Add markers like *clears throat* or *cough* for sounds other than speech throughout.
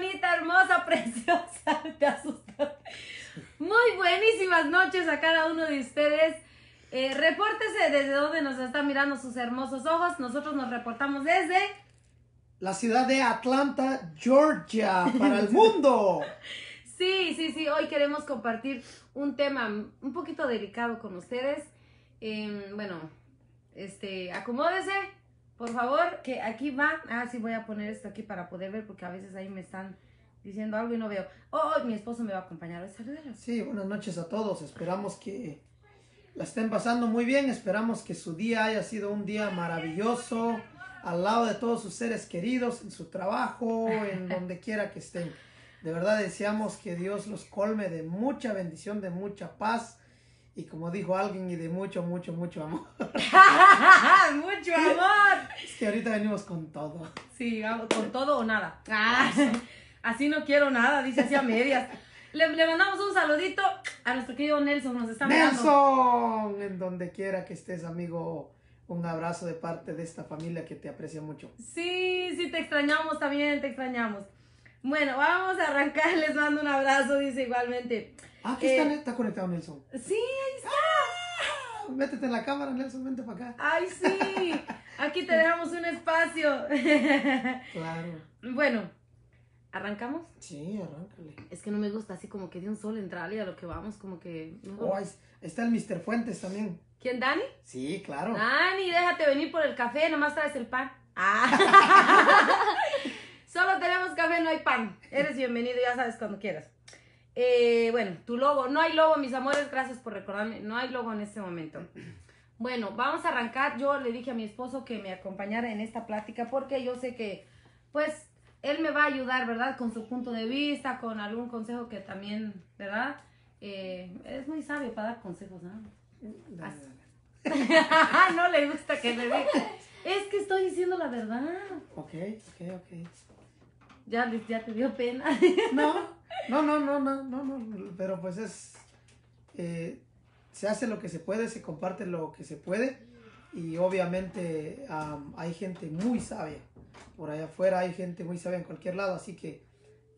bonita, hermosa, *laughs* preciosa. Te asustas. Muy buenísimas noches a cada uno de ustedes. Eh, repórtese desde donde nos están mirando sus hermosos ojos. Nosotros nos reportamos desde la ciudad de Atlanta, Georgia, para el mundo. *laughs* Sí, sí, sí. Hoy queremos compartir un tema un poquito delicado con ustedes. Em, bueno, este, acomódese, por favor, que aquí va. Ah, sí, voy a poner esto aquí para poder ver porque a veces ahí me están diciendo algo y no veo. Oh, oh mi esposo me va a acompañar. Salúdalo. Sí, buenas noches a todos. Esperamos que la estén pasando muy bien. Esperamos que su día haya sido un día maravilloso al lado de todos sus seres queridos, en su trabajo, en *laughs* donde quiera que estén. De verdad deseamos que Dios los colme de mucha bendición, de mucha paz y como dijo alguien, y de mucho, mucho, mucho amor. *laughs* mucho amor. Es que ahorita venimos con todo. Sí, con todo o nada. Ah, así no quiero nada, dice así a medias. Le, mandamos un saludito a nuestro querido Nelson, nos está Nelson, en donde quiera que estés, amigo. Un abrazo de parte de esta familia que te aprecia mucho. Sí, sí, te extrañamos también, te extrañamos. Bueno, vamos a arrancar, *laughs* les mando un abrazo, dice igualmente. Ah, aquí está, eh, está conectado Nelson. Sí, ahí está. Ah, métete en la cámara, Nelson, vente para acá. Ay, sí. *laughs* Aquí te dejamos un espacio. *laughs* Claro. Bueno, ¿arrancamos? Sí, arráncale. Es que no me gusta así como que de un solo entrar y a lo que vamos, como que. Oh, está el Mr. Fuentes también. ¿Quién, Dani? Sí, claro. Dani, déjate venir por el café, nomás traes el pan. Ah. *laughs* Solo tenemos café, no hay pan. Eres bienvenido, ya sabes cuando quieras. Eh, bueno, tu logo. No hay logo, mis amores. Gracias por recordarme. No hay logo en este momento. Bueno, vamos a arrancar. Yo le dije a mi esposo que me acompañara en esta plática porque yo sé que, pues, él me va a ayudar, ¿verdad? Con su punto de vista, con algún consejo que también, ¿verdad? Eh, es muy sabio para dar consejos, ¿no? no *laughs* le gusta que me diga. Es que estoy diciendo la verdad. Ok, ok, ok. Ya, ya te dio pena. *laughs* No, no, no, no, no, no, no, pero pues es, eh, se hace lo que se puede, se comparte lo que se puede y obviamente hay gente muy sabia por allá afuera, hay gente muy sabia en cualquier lado, así que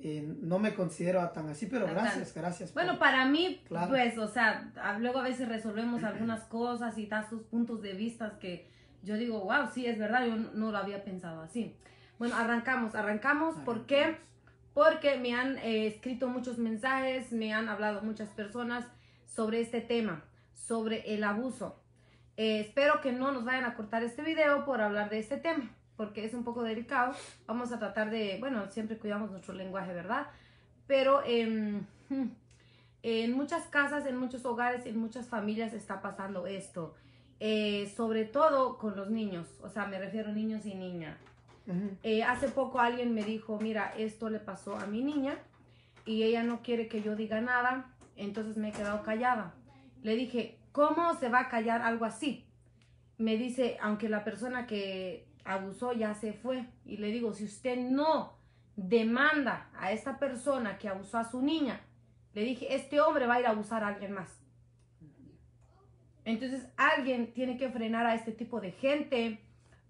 eh, no me considero tan así, pero gracias, gracias. Bueno, para mí, pues, o sea, luego a veces resolvemos algunas cosas y das sus puntos de vista que yo digo, wow, sí, es verdad, yo no, lo había pensado así. Bueno, arrancamos, arrancamos, ¿por qué? porque me han eh, escrito muchos mensajes, me han hablado muchas personas sobre este tema, sobre el abuso. Eh, espero que no nos vayan a cortar este video por hablar de este tema, porque es un poco delicado. Vamos a tratar de, bueno, siempre cuidamos nuestro lenguaje, ¿verdad? Pero en muchas casas, en muchos hogares, en muchas familias está pasando esto. Eh, sobre todo con los niños, o sea, me refiero a niños y niñas. Eh, hace poco alguien me dijo, mira, esto le pasó a mi niña y ella no quiere que yo diga nada, entonces me he quedado callada. Le dije, ¿cómo se va a callar algo así? Me dice, aunque la persona que abusó ya se fue. Y le digo, si usted no demanda a esta persona que abusó a su niña, le dije, este hombre va a ir a abusar a alguien más. Entonces alguien tiene que frenar a este tipo de gente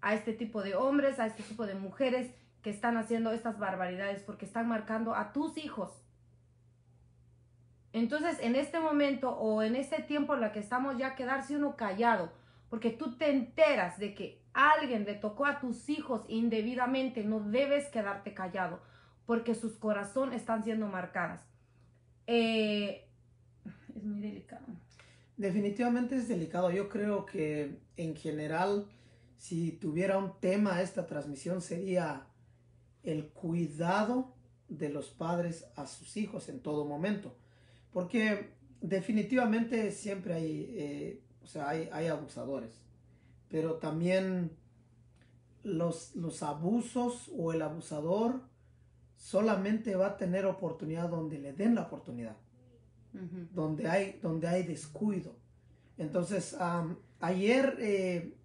a este tipo de hombres, a este tipo de mujeres que están haciendo estas barbaridades porque están marcando a tus hijos. Entonces, en este momento o en este tiempo en la que estamos ya quedarse uno callado, porque tú te enteras de que alguien le tocó a tus hijos indebidamente, no debes quedarte callado, porque sus corazones están siendo marcadas. Eh, es muy delicado. Definitivamente es delicado. Yo creo que en general si tuviera un tema esta transmisión sería el cuidado de los padres a sus hijos en todo momento. Porque definitivamente siempre hay, eh, o sea, hay, abusadores, pero también los, los abusos o el abusador solamente va a tener oportunidad donde le den la oportunidad, donde, hay, donde hay descuido. Entonces, ayer eh,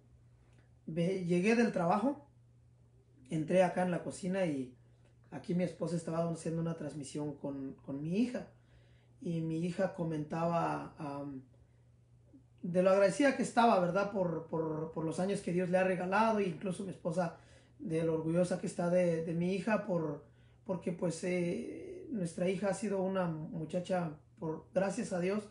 llegué del trabajo, entré acá en la cocina y aquí mi esposa estaba haciendo una transmisión con, mi hija y mi hija comentaba de lo agradecida que estaba, ¿verdad? Por, los años que Dios le ha regalado e incluso mi esposa de lo orgullosa que está de, mi hija por, porque pues eh, nuestra hija ha sido una muchacha, por gracias a Dios,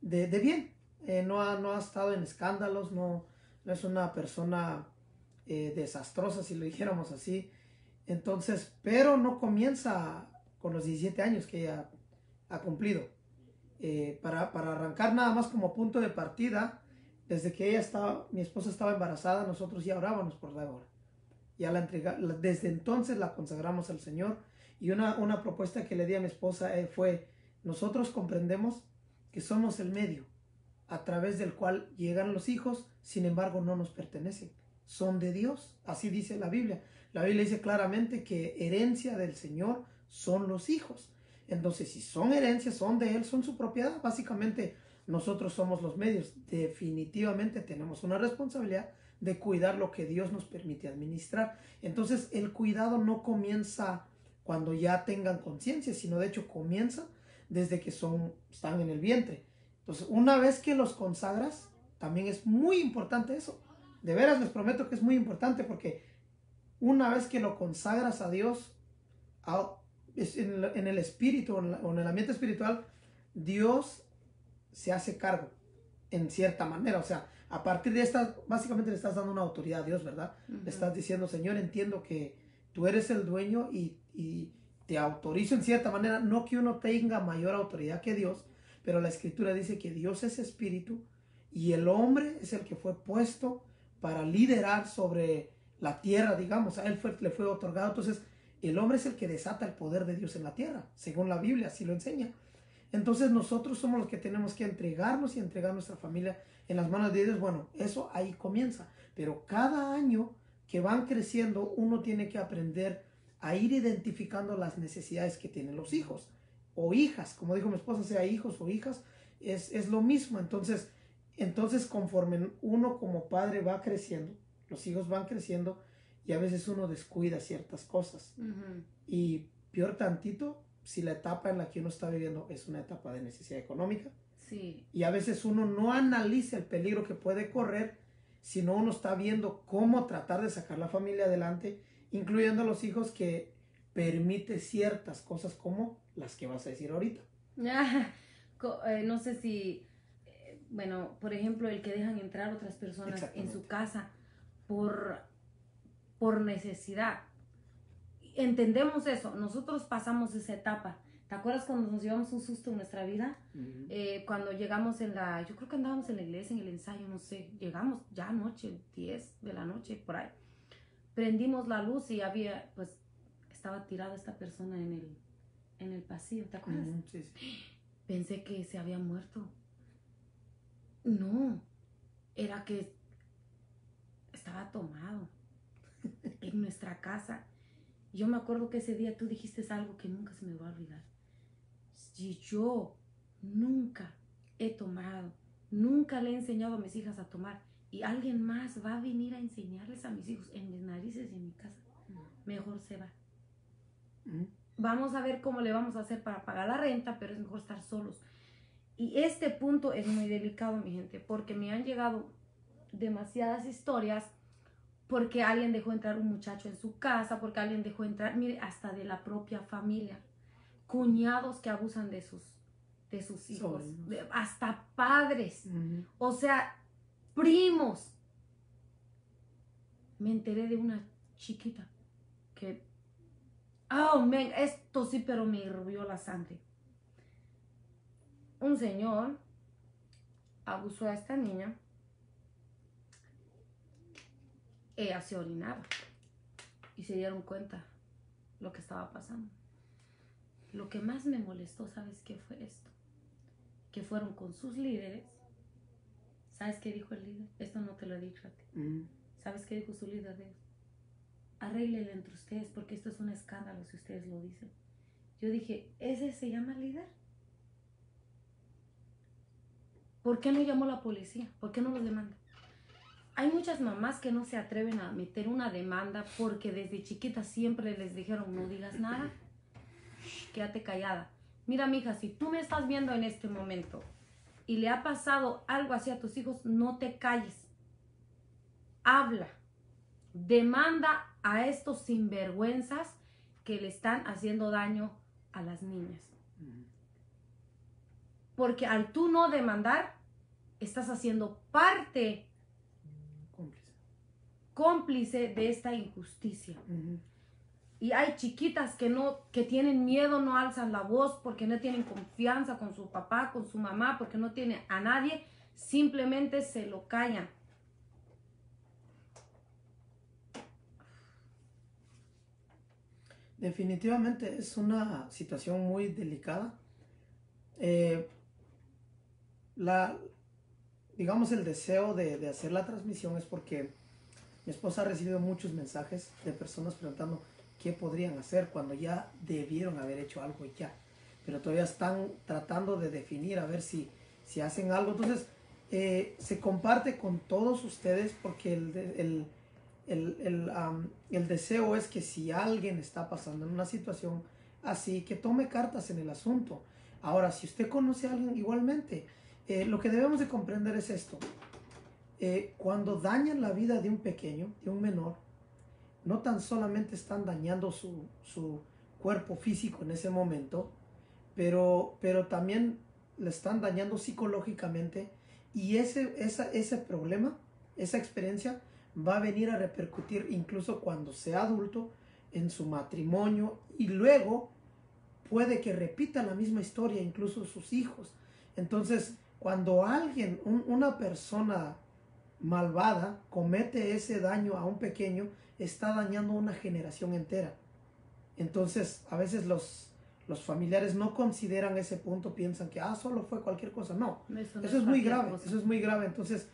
de, bien. Eh, no, ha, no ha estado en escándalos, no, no es una persona eh, desastrosa, si lo dijéramos así. Entonces, pero no comienza con los 17 años que ella ha cumplido. para, para arrancar nada más como punto de partida, desde que ella estaba, mi esposa estaba embarazada, nosotros ya orábamos por Débora. Ya la entrega, desde entonces la consagramos al Señor. Y una, una propuesta que le di a mi esposa eh, fue, nosotros comprendemos que somos el medio a través del cual llegan los hijos, sin embargo no nos pertenecen, son de Dios, así dice la Biblia. La Biblia dice claramente que herencia del Señor son los hijos. Entonces, si son herencias, son de Él, son su propiedad. Básicamente, nosotros somos los medios. Definitivamente tenemos una responsabilidad de cuidar lo que Dios nos permite administrar. Entonces el cuidado no comienza cuando ya tengan conciencia, sino de hecho comienza desde que son, están en el vientre. Entonces una vez que los consagras, también es muy importante eso. De veras les prometo que es muy importante porque una vez que lo consagras a Dios, en el espíritu o en el ambiente espiritual, Dios se hace cargo en cierta manera. O sea, a partir de esta, básicamente le estás dando una autoridad a Dios, ¿verdad? Le estás diciendo, Señor, entiendo que tú eres el dueño y, te autorizo en cierta manera, no que uno tenga mayor autoridad que Dios, pero la escritura dice que Dios es espíritu y el hombre es el que fue puesto para liderar sobre la tierra, digamos, a él le fue otorgado. Entonces, el hombre es el que desata el poder de Dios en la tierra, según la Biblia, así lo enseña. Entonces nosotros somos los que tenemos que entregarnos y entregar nuestra familia en las manos de Dios. Bueno, eso ahí comienza. Pero cada año que van creciendo, uno tiene que aprender a ir identificando las necesidades que tienen los hijos o hijas. Como dijo mi esposa, sea hijos o hijas, es, lo mismo. Entonces, entonces, conforme uno como padre va creciendo, los hijos van creciendo y a veces uno descuida ciertas cosas. Y peor tantito, si la etapa en la que uno está viviendo es una etapa de necesidad económica. Sí. Y a veces uno no analiza el peligro que puede correr, sino uno está viendo cómo tratar de sacar la familia adelante, incluyendo a los hijos que permite ciertas cosas como las que vas a decir ahorita. *laughs* Eh, no sé si, bueno, por ejemplo, el que dejan entrar otras personas en su casa por, por necesidad entendemos eso, nosotros pasamos esa etapa. ¿Te acuerdas cuando nos llevamos un susto en nuestra vida? Eh, cuando llegamos en la, yo creo que andábamos en la iglesia, en el ensayo, no sé, llegamos ya anoche, 10 de la noche, por ahí. Prendimos la luz y había, pues, estaba tirada esta persona en el, en el pasillo, ¿te acuerdas? sí, sí. Pensé que se había muerto. No, era que estaba tomado *laughs* en nuestra casa yo me acuerdo que ese día tú dijiste algo que nunca se me va a olvidar. Si yo nunca he tomado, nunca le he enseñado a mis hijas a tomar y alguien más va a venir a enseñarles a mis hijos en mis narices y en mi casa, mejor se va. Mm. Vamos a ver cómo le vamos a hacer para pagar la renta, pero es mejor estar solos. Y este punto es muy delicado, mi gente, porque me han llegado demasiadas historias porque alguien dejó entrar un muchacho en su casa, porque alguien dejó entrar, mire, hasta de la propia familia, cuñados que abusan de sus, de sus hijos, hasta padres, o sea, primos. Me enteré de una chiquita que, oh, men, esto sí, pero me hirvió la sangre. Un señor abusó a esta niña ella se orinaba y se dieron cuenta lo que estaba pasando. Lo que más me molestó, ¿sabes qué fue esto? Que fueron con sus líderes. ¿Sabes qué dijo el líder? Esto no te lo he dicho a ti. Mm. ¿Sabes qué dijo su líder de Arréglele entre ustedes porque esto es un escándalo si ustedes lo dicen. Yo dije, ¿ese se llama líder? ¿Por qué no llamó la policía? ¿Por qué no los demanda? Hay muchas mamás que no se atreven a meter una demanda porque desde chiquita siempre les dijeron no digas nada, quédate callada. Mira, mija, si tú me estás viendo en este momento y le ha pasado algo así a tus hijos, no te calles. Habla. Demanda a estos sinvergüenzas que le están haciendo daño a las niñas. Porque al tú no demandar, estás haciendo parte cómplice, de esta injusticia. Y hay chiquitas que no, que tienen miedo, no alzan la voz porque no tienen confianza con su papá, con su mamá, porque no tienen a nadie, simplemente se lo callan. Definitivamente es una situación muy delicada. Eh, la, digamos, el deseo de, de, hacer la transmisión es porque mi esposa ha recibido muchos mensajes de personas preguntando qué podrían hacer cuando ya debieron haber hecho algo ya. Pero todavía están tratando de definir a ver si, si hacen algo. Entonces, eh, se comparte con todos ustedes porque el, el el, el, deseo es que si alguien está pasando en una situación así, que tome cartas en el asunto. Ahora, si usted conoce a alguien igualmente, eh, lo que debemos de comprender es esto. Eh, cuando dañan la vida de un pequeño, de un menor, no tan solamente están dañando su, su cuerpo físico en ese momento, pero, pero también le están dañando psicológicamente y ese, esa, ese problema, esa experiencia, va a venir a repercutir incluso cuando sea adulto en su matrimonio y luego puede que repita la misma historia incluso sus hijos. Entonces, cuando alguien, una persona malvada comete ese daño a un pequeño, está dañando una generación entera. Entonces, a veces los, los familiares no consideran ese punto, piensan que, ah, solo fue cualquier cosa. No, eso, es muy grave, eso es muy grave. Entonces,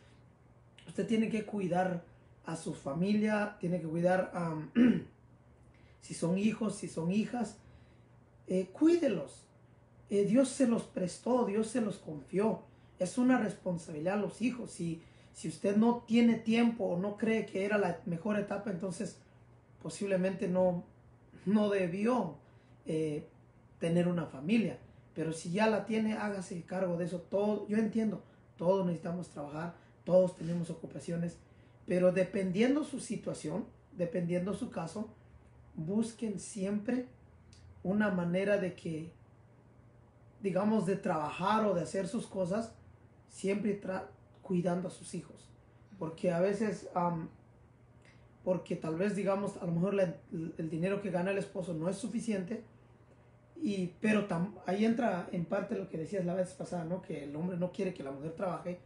usted tiene que cuidar a su familia, tiene que cuidar a, *clears throat* si son hijos, si son hijas, eh, cuídelos. Eh, Dios se los prestó, Dios se los confió. Es una responsabilidad a los hijos. Si, si usted no tiene tiempo o no cree que era la mejor etapa, entonces posiblemente no, no debió eh, tener una familia. Pero si ya la tiene, hágase cargo de eso. Todo, yo entiendo, todos necesitamos trabajar, todos tenemos ocupaciones, pero dependiendo su situación, dependiendo su caso, busquen siempre una manera de que, digamos, de trabajar o de hacer sus cosas, siempre cuidando a sus hijos. Porque a veces, porque tal vez, digamos, a lo mejor el dinero que gana el esposo no es suficiente, y, pero ahí entra en parte lo que decías la vez pasada, ¿no? Que el hombre no quiere que la mujer trabaje.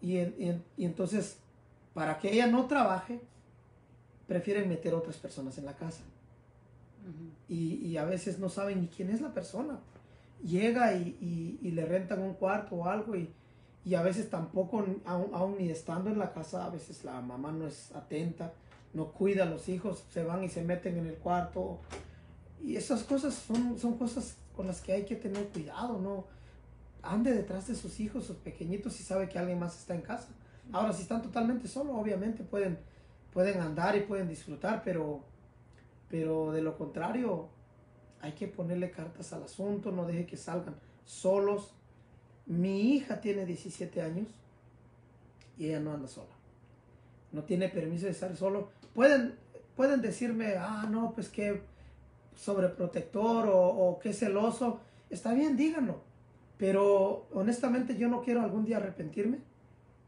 Y, y, y entonces para que ella no trabaje, prefieren meter otras personas en la casa. y, a veces no saben ni quién es la persona. Llega y, le rentan un cuarto o algo y, a veces tampoco, aún, ni estando en la casa, a veces la mamá no es atenta, no cuida a los hijos, se van y se meten en el cuarto. Y esas cosas son, son cosas con las que hay que tener cuidado, ¿no? Ande detrás de sus hijos, sus pequeñitos, y sabe que alguien más está en casa. Ahora, si están totalmente solos, obviamente pueden, pueden andar y pueden disfrutar, pero, pero de lo contrario, hay que ponerle cartas al asunto, no deje que salgan solos. Mi hija tiene 17 años y ella no anda sola. No tiene permiso de estar solo. Pueden, pueden decirme, ah, no, pues qué sobreprotector o, o celoso. Está bien, díganlo. Pero honestamente yo no quiero algún día arrepentirme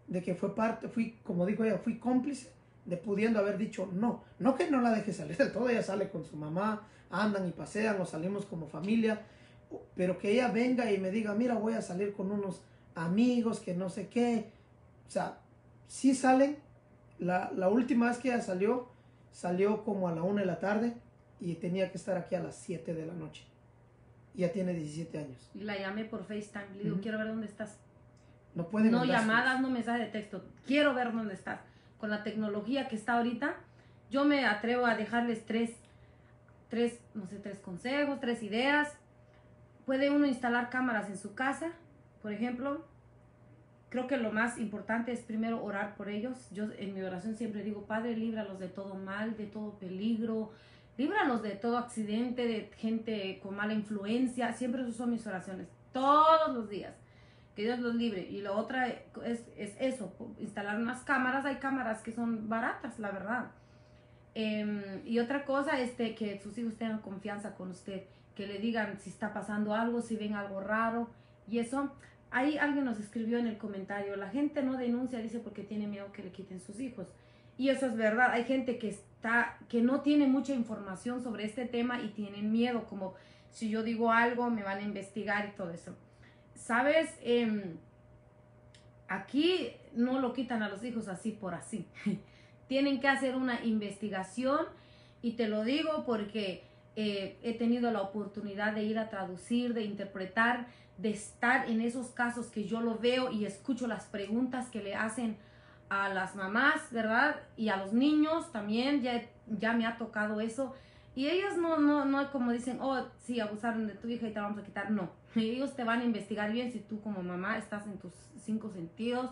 de que fue parte, fui, como dijo ella, fui cómplice de pudiendo haber dicho no. No que no la deje salir del todo, ella sale con su mamá, andan y pasean o salimos como familia, pero que ella venga y me diga, mira, voy a salir con unos amigos que no sé qué. O sea, sí salen. La, la última vez que ella salió, salió como a la una de la tarde y tenía que estar aquí a las 7 de la noche. Ya tiene 17 años. Y la llamé por FaceTime. Le digo, quiero ver dónde estás. No pueden No llamadas, no mensajes de texto. Quiero ver dónde estás. Con la tecnología que está ahorita, yo me atrevo a dejarles tres, tres, no sé, tres consejos, tres ideas. Puede uno instalar cámaras en su casa, por ejemplo. Creo que lo más importante es primero orar por ellos. Yo en mi oración siempre digo, Padre, líbralos de todo mal, de todo peligro, líbralos de todo accidente, de gente con mala influencia. Siempre son mis oraciones, todos los días que Dios los libre. Y lo otra es, es eso, instalar unas cámaras. Hay cámaras que son baratas, la verdad. Em, y otra cosa es de que sus hijos tengan confianza con usted, que le digan si está pasando algo, si ven algo raro. Y eso, ahí alguien nos escribió en el comentario, la gente no denuncia, dice, porque tiene miedo que le quiten sus hijos. Y eso es verdad, hay gente que está, que no tiene mucha información sobre este tema y tienen miedo, como si yo digo algo, me van a investigar y todo eso. ¿Sabes? Em, aquí no lo quitan a los hijos así por así. *laughs* Tienen que hacer una investigación y te lo digo porque eh, he tenido la oportunidad de ir a traducir, de interpretar, de estar en esos casos que yo lo veo y escucho las preguntas que le hacen a las mamás, ¿verdad? Y a los niños también, ya, ya me ha tocado eso. Y ellos no, no, no como dicen, oh, sí, abusaron de tu hija y te vamos a quitar. No, ellos te van a investigar bien si tú como mamá estás en tus cinco sentidos,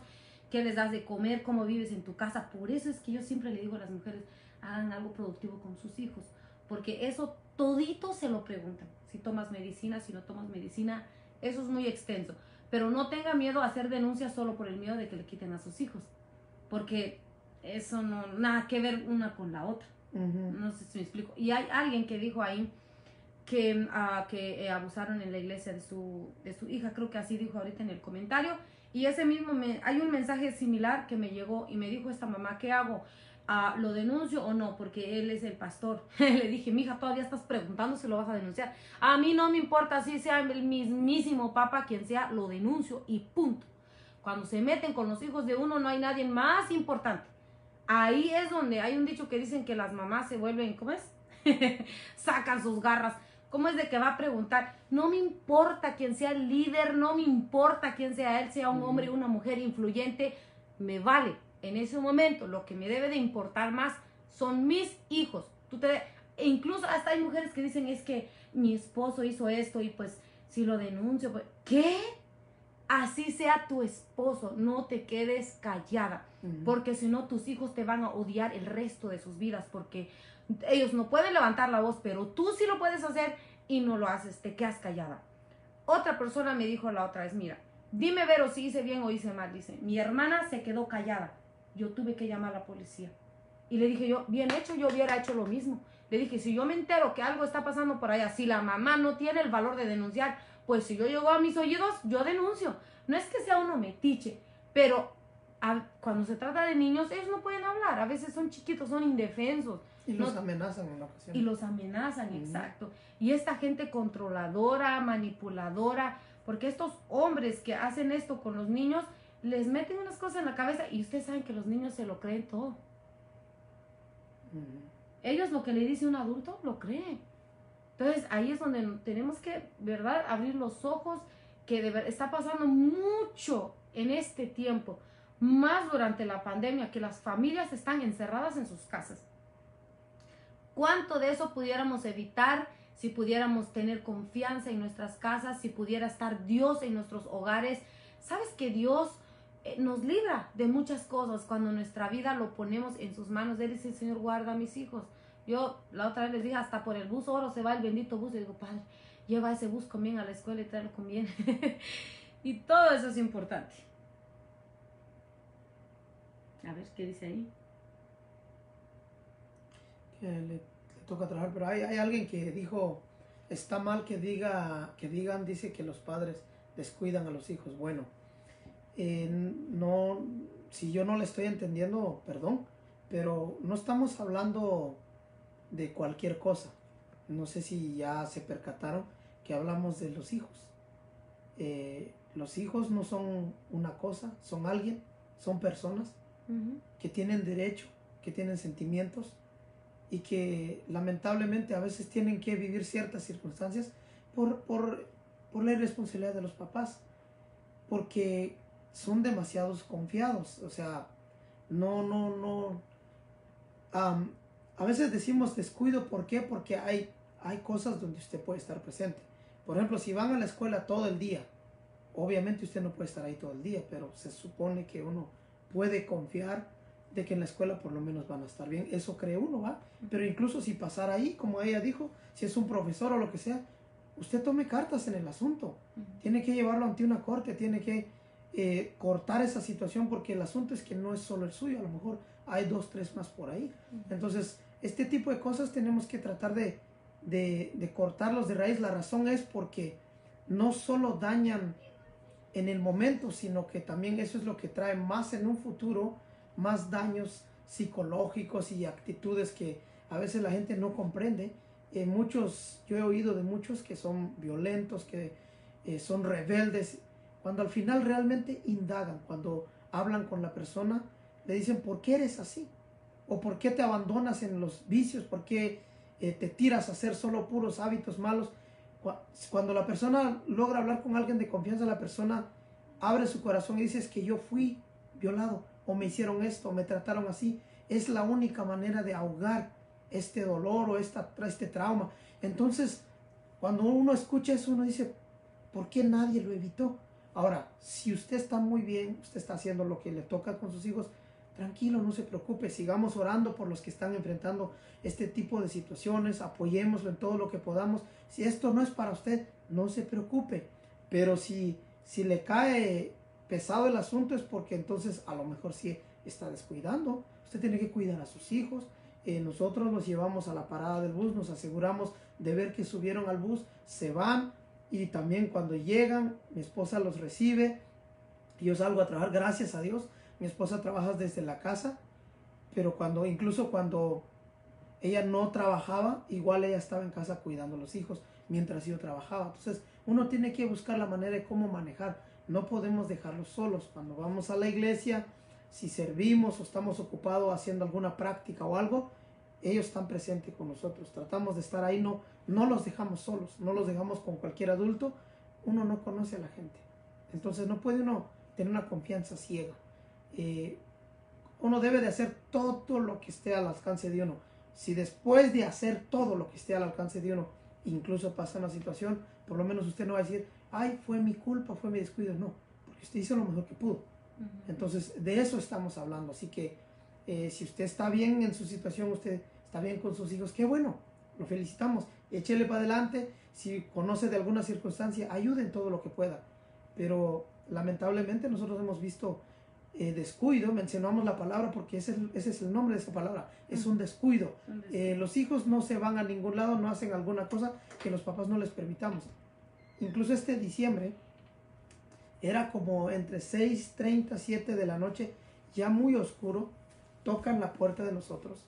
qué les das de comer, cómo vives en tu casa. Por eso es que yo siempre le digo a las mujeres, hagan algo productivo con sus hijos, porque eso todito se lo preguntan. Si tomas medicina, si no tomas medicina, eso es muy extenso. Pero no tenga miedo a hacer denuncias solo por el miedo de que le quiten a sus hijos, porque eso no, nada que ver una con la otra. No sé si me explico. Y hay alguien que dijo ahí que, uh, que eh, abusaron en la iglesia de su, de su hija, creo que así dijo ahorita en el comentario. Y ese mismo, me, hay un mensaje similar que me llegó y me dijo esta mamá, ¿qué hago? Uh, ¿Lo denuncio o no? Porque él es el pastor. *laughs* Le dije, mija, todavía estás preguntando si lo vas a denunciar. A mí no me importa si sea el mismísimo papa, quien sea, lo denuncio y punto. Cuando se meten con los hijos de uno, no hay nadie más importante. Ahí es donde hay un dicho que dicen que las mamás se vuelven, ¿cómo es? *laughs* Sacan sus garras. ¿Cómo es de que va a preguntar? No me importa quién sea el líder, no me importa quién sea él, sea un hombre o una mujer influyente, me vale. En ese momento lo que me debe de importar más son mis hijos. Tú te, e incluso hasta hay mujeres que dicen es que mi esposo hizo esto y pues si lo denuncio, pues, ¿qué? Así sea tu esposo, no te quedes callada, porque si no tus hijos te van a odiar el resto de sus vidas, porque ellos no pueden levantar la voz, pero tú sí lo puedes hacer y no lo haces, te quedas callada. Otra persona me dijo la otra vez, mira, dime Vero si hice bien o hice mal. Dice, mi hermana se quedó callada. Yo tuve que llamar a la policía. Y le dije yo, bien hecho, yo hubiera hecho lo mismo. Le dije, si yo me entero que algo está pasando por allá, si la mamá no tiene el valor de denunciar, pues si yo llego a mis oídos, yo denuncio. No es que sea uno metiche, pero cuando se trata de niños, ellos no pueden hablar. A veces son chiquitos, son indefensos. Y los amenazan en la ocasión. Y los amenazan, exacto. Y esta gente controladora, manipuladora, porque estos hombres que hacen esto con los niños, les meten unas cosas en la cabeza y ustedes saben que los niños se lo creen todo. Ellos lo que le dice un adulto, lo creen. Entonces ahí es donde tenemos que, ¿verdad?, abrir los ojos, que de está pasando mucho en este tiempo, más durante la pandemia, que las familias están encerradas en sus casas. ¿Cuánto de eso pudiéramos evitar si pudiéramos tener confianza en nuestras casas, si pudiera estar Dios en nuestros hogares? ¿Sabes que Dios nos libra de muchas cosas cuando nuestra vida lo ponemos en sus manos? Él dice, Señor, guarda a mis hijos. Yo la otra vez les dije, hasta por el bus oro se va el bendito bus. Y digo, Padre, lleva ese bus con bien a la escuela y tráelo con bien. *laughs* y todo eso es importante. A ver, ¿qué dice ahí? le, toca trabajar, pero hay, hay, alguien que dijo, está mal que, diga, que digan, dice que los padres descuidan a los hijos. Bueno, eh, no, si yo no le estoy entendiendo, perdón, pero no estamos hablando de cualquier cosa. No sé si ya se percataron que hablamos de los hijos. Eh, los hijos no son una cosa, son alguien, son personas que tienen derecho, que tienen sentimientos, y que lamentablemente a veces tienen que vivir ciertas circunstancias por, por, por la irresponsabilidad de los papás, porque son demasiados confiados, o sea, no, no, no. a veces decimos descuido, ¿por qué? Porque hay, hay cosas donde usted puede estar presente. Por ejemplo, si van a la escuela todo el día, obviamente usted no puede estar ahí todo el día, pero se supone que uno puede confiar de que en la escuela por lo menos van a estar bien. Eso cree uno, ¿va? Pero incluso si pasara ahí, como ella dijo, si es un profesor o lo que sea, usted tome cartas en el asunto. Tiene que llevarlo ante una corte, tiene que eh, cortar esa situación porque el asunto es que no es solo el suyo, a lo mejor hay dos, tres más por ahí. Entonces, este tipo de cosas tenemos que tratar de, de, de cortarlos de raíz. La razón es porque no solo dañan en el momento, sino que también eso es lo que trae más en un futuro, más daños psicológicos y actitudes que a veces la gente no comprende. Eh, muchos, yo he oído de muchos que son violentos, que eh, son rebeldes, cuando al final realmente indagan, cuando hablan con la persona, le dicen, ¿por qué eres así? ¿O por qué te abandonas en los vicios? ¿Por qué eh, te tiras a hacer solo puros hábitos malos? Cuando la persona logra hablar con alguien de confianza, la persona abre su corazón y dice, es que yo fui violado, o me hicieron esto, o me trataron así. Es la única manera de ahogar este dolor o esta, este trauma. Entonces, cuando uno escucha eso, uno dice, ¿por qué nadie lo evitó? Ahora, si usted está muy bien, usted está haciendo lo que le toca con sus hijos, tranquilo, no se preocupe, sigamos orando por los que están enfrentando este tipo de situaciones, apoyémoslo en todo lo que podamos. Si esto no es para usted, no se preocupe, pero si, si le cae pesado el asunto es porque entonces a lo mejor sí está descuidando. Usted tiene que cuidar a sus hijos. Eh, nosotros los llevamos a la parada del bus, nos aseguramos de ver que subieron al bus, se van y también cuando llegan, mi esposa los recibe. Yo salgo a trabajar, gracias a Dios. Mi esposa trabaja desde la casa, pero cuando, incluso cuando ella no trabajaba, igual ella estaba en casa cuidando a los hijos mientras yo trabajaba. Entonces, uno tiene que buscar la manera de cómo manejar. No podemos dejarlos solos. Cuando vamos a la iglesia, si servimos o estamos ocupados haciendo alguna práctica o algo, ellos están presentes con nosotros. Tratamos de estar ahí, no, no los dejamos solos, no los dejamos con cualquier adulto. Uno no conoce a la gente. Entonces no puede uno tener una confianza ciega. Eh, uno debe de hacer todo lo que esté al alcance de uno. Si después de hacer todo lo que esté al alcance de uno, incluso pasa una situación, por lo menos usted no va a decir, ay, fue mi culpa, fue mi descuido. No, porque usted hizo lo mejor que pudo. Entonces, de eso estamos hablando. Así que eh, si usted está bien en su situación, usted está bien con sus hijos, qué bueno, lo felicitamos. Échele para adelante. Si conoce de alguna circunstancia, ayude en todo lo que pueda. Pero lamentablemente nosotros hemos visto eh, descuido, mencionamos la palabra porque ese, ese, es el nombre de esa palabra, es un descuido. Eh, los hijos no se van a ningún lado, no hacen alguna cosa que los papás no les permitamos. Incluso este diciembre, era como entre 6.30, 7 de la noche, ya muy oscuro, tocan la puerta de nosotros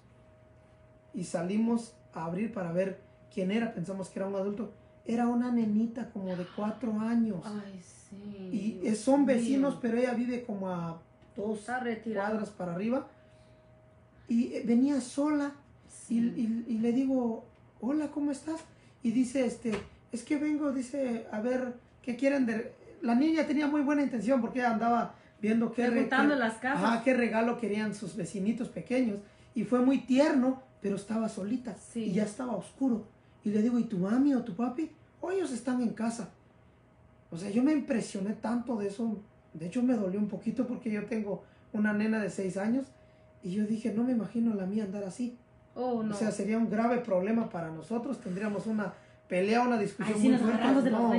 y salimos a abrir para ver quién era, pensamos que era un adulto, era una nenita como de cuatro años. Ay, sí. Y son vecinos, pero ella vive como a dos cuadras para arriba. Y eh, venía sola y, y, le digo, hola, ¿cómo estás? Y dice, este, es que vengo, dice, a ver, ¿qué quieren de, la niña tenía muy buena intención porque andaba viendo qué, las casas. qué regalo querían sus vecinitos pequeños. Y fue muy tierno, pero estaba solita y ya estaba oscuro. Y le digo, ¿y tu mami o tu papi? O ellos están en casa. O sea, yo me impresioné tanto de eso. De hecho, me dolió un poquito porque yo tengo una nena de seis años y yo dije, no me imagino la mía andar así. Oh, o sea, sería un grave problema para nosotros. Tendríamos una pelea, una discusión muy fuerte. no,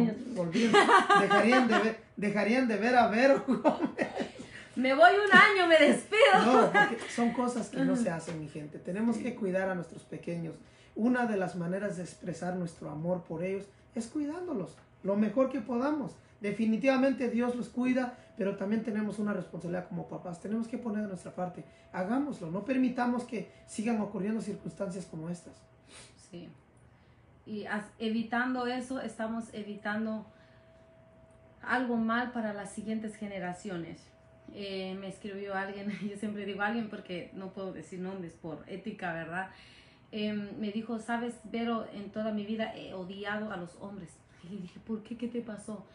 dejarían de ver, dejarían de ver a ver *laughs* Me voy un año, me despido. No, porque son cosas que no se hacen, mi gente. Tenemos que cuidar a nuestros pequeños. Una de las maneras de expresar nuestro amor por ellos es cuidándolos lo mejor que podamos. Definitivamente Dios los cuida, pero también tenemos una responsabilidad como papás. Tenemos que poner de nuestra parte. Hagámoslo. No permitamos que sigan ocurriendo circunstancias como estas. Sí y evitando eso estamos evitando algo mal para las siguientes generaciones. Eh, me escribió alguien, *laughs* yo siempre digo alguien porque no puedo decir nombres por ética, ¿verdad? Em, me dijo, sabes, Vero, en toda mi vida he odiado a los hombres. Y le dije, ¿por qué? ¿Qué te pasó?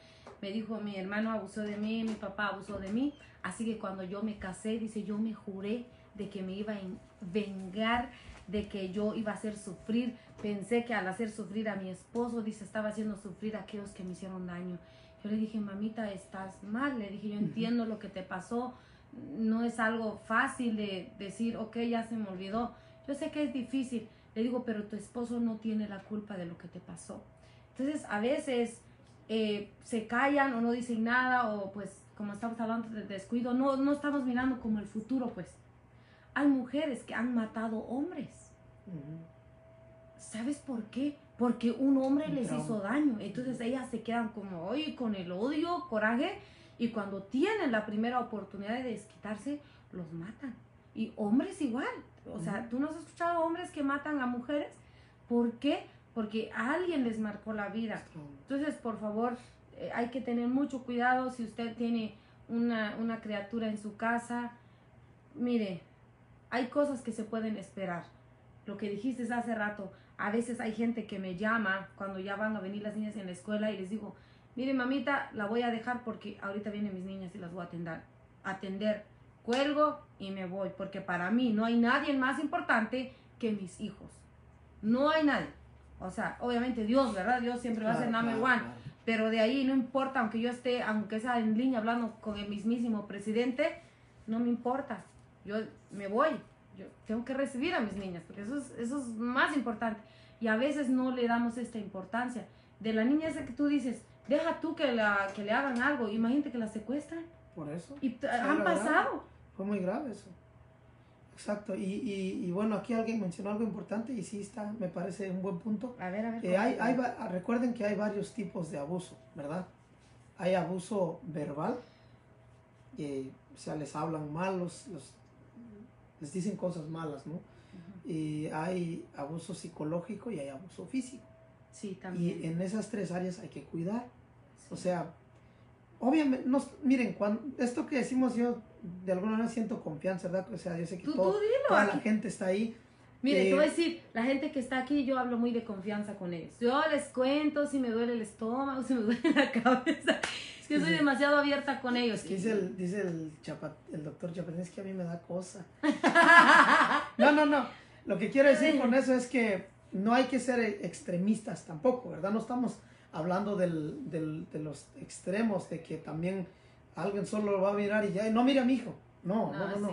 Me dijo, mi hermano abusó de mí, mi papá abusó de mí. Así que cuando yo me casé, dice, yo me juré de que me iba a vengar de que yo iba a hacer sufrir. Pensé que al hacer sufrir a mi esposo, dice, estaba haciendo sufrir a aquellos que me hicieron daño. Yo le dije, mamita, estás mal. Le dije, yo entiendo lo que te pasó. No es algo fácil de decir, ok, ya se me olvidó. Yo sé que es difícil. Le digo, pero tu esposo no tiene la culpa de lo que te pasó. Entonces, a veces eh, se callan o no dicen nada o pues como estamos hablando del descuido, no, no estamos mirando como el futuro, pues hay mujeres que han matado hombres ¿Sabes por qué? Porque un hombre les hizo daño. Entonces ellas se quedan como, hoy con el odio, coraje. Y cuando tienen la primera oportunidad de desquitarse, los matan. Y hombres igual. O sea, tú no has escuchado hombres que matan a mujeres. ¿Por qué? Porque alguien les marcó la vida. Entonces, por favor, eh, hay que tener mucho cuidado si usted tiene una, una criatura en su casa. Mire, hay cosas que se pueden esperar. Lo que dijiste hace rato, a veces hay gente que me llama cuando ya van a venir las niñas en la escuela y les digo, mire mamita, la voy a dejar porque ahorita vienen mis niñas y las voy a atender. Atender, cuelgo y me voy, porque para mí no hay nadie más importante que mis hijos. No hay nadie. O sea, obviamente Dios, ¿verdad? Dios siempre va a ser number one. Pero de ahí no importa, aunque yo esté, aunque sea en línea hablando con el mismísimo presidente, no me importa. Yo me voy. Yo tengo que recibir a mis niñas, porque eso es, eso es más importante. Y a veces no le damos esta importancia. De la niña esa que tú dices, deja tú que, la, que le hagan algo, imagínate que la secuestran. Por eso. Y han pasado. Fue muy grave eso. Exacto, y, y, y, bueno, aquí alguien mencionó algo importante y sí está, me parece un buen punto. A ver, a ver. Eh, hay, hay, recuerden que hay varios tipos de abuso, ¿verdad? Hay abuso verbal, eh, o sea, les hablan mal, los, les dicen cosas malas, ¿no? Y hay abuso psicológico y hay abuso físico. Sí, también. Y en esas tres áreas hay que cuidar. O sea, obviamente, nos, miren, cuando, esto que decimos yo de alguna manera siento confianza, ¿verdad? O sea, yo sé que toda la gente está ahí. Mire, te voy a decir, la gente que está aquí, yo hablo muy de confianza con ellos. Yo les cuento si me duele el estómago, *laughs* si me duele la cabeza. Es que soy demasiado abierta con ellos. Dice el, dice el, el doctor Chapatín, es que a mí me da cosa. *laughs* no, no, no. Lo que quiero decir con eso es que no hay que ser extremistas tampoco, ¿verdad? No estamos hablando del, del, de los extremos, de que también alguien solo lo va a mirar y ya, no mira a mi hijo. No, no, no, no.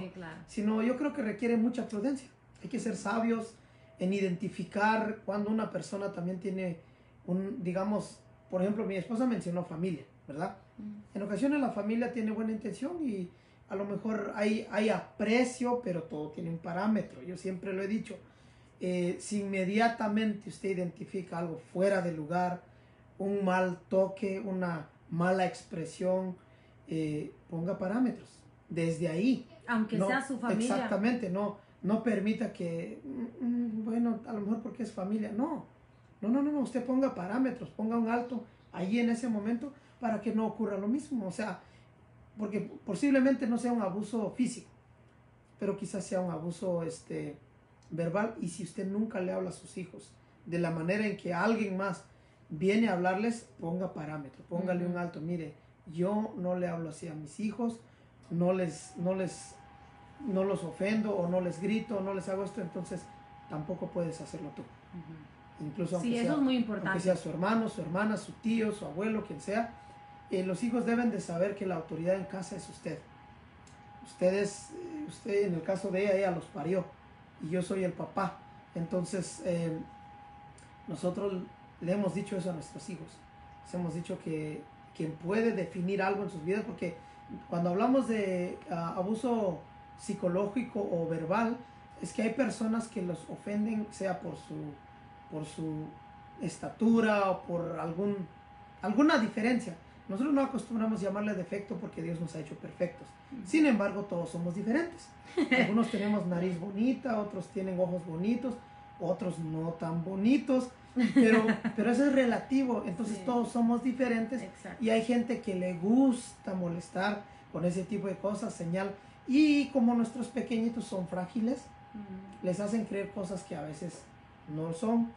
Sino yo creo que requiere mucha prudencia. Hay que ser sabios en identificar cuando una persona también tiene un, digamos, por ejemplo, mi esposa mencionó familia, ¿verdad? Mm. En ocasiones la familia tiene buena intención y a lo mejor hay, hay aprecio, pero todo tiene un parámetro. Yo siempre lo he dicho. Eh, si inmediatamente usted identifica algo fuera de lugar, un mal toque, una mala expresión, eh, ponga parámetros. Desde ahí. Aunque sea su familia. Exactamente, no, no permita que, mm, mm, bueno, a lo mejor porque es familia. No, no, no, no, usted ponga parámetros, ponga un alto ahí en ese momento para que no ocurra lo mismo. O sea, porque posiblemente no sea un abuso físico, pero quizás sea un abuso este, verbal. Y si usted nunca le habla a sus hijos de la manera en que alguien más viene a hablarles, ponga parámetro, póngale un alto. Mire, yo no le hablo así a mis hijos, no les, no les, no los ofendo o no les grito, no les hago esto, entonces tampoco puedes hacerlo tú. Incluso aunque, sea, muy sea su hermano, su hermana, su tío, su abuelo, quien sea, eh, los hijos deben de saber que la autoridad en casa es usted. Ustedes, eh, usted en el caso de ella, ella los parió y yo soy el papá. Entonces, eh, nosotros le hemos dicho eso a nuestros hijos. Les hemos dicho que quien puede definir algo en sus vidas, porque cuando hablamos de ah, abuso psicológico o verbal, es que hay personas que los ofenden, sea por su, por su estatura o por algún, alguna diferencia. Nosotros no acostumbramos llamarle defecto porque Dios nos ha hecho perfectos. Sin embargo, todos somos diferentes. *laughs* Algunos tenemos nariz bonita, otros tienen ojos bonitos, otros no tan bonitos. Pero, *laughs* pero eso es relativo, entonces todos somos diferentes y hay gente que le gusta molestar con ese tipo de cosas, señal. Y como nuestros pequeñitos son frágiles, les hacen creer cosas que a veces no son.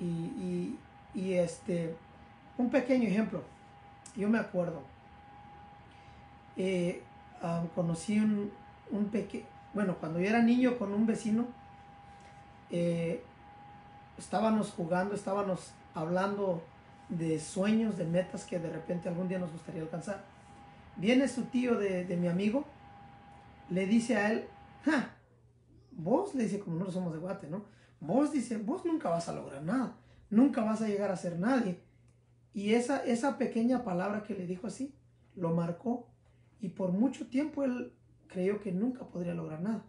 y, y, este, un pequeño ejemplo, yo me acuerdo, eh, conocí un, un pequeño, bueno, cuando yo era niño con un vecino, eh, estábamos jugando, estábamos hablando de sueños, de metas que de repente algún día nos gustaría alcanzar. Viene su tío de, mi amigo, le dice a él, vos, le dice, como no somos de Guate, ¿no? Vos, dice, vos nunca vas a lograr nada, nunca vas a llegar a ser nadie. Y esa, esa pequeña palabra que le dijo así, lo marcó. Y por mucho tiempo él creyó que nunca podría lograr nada.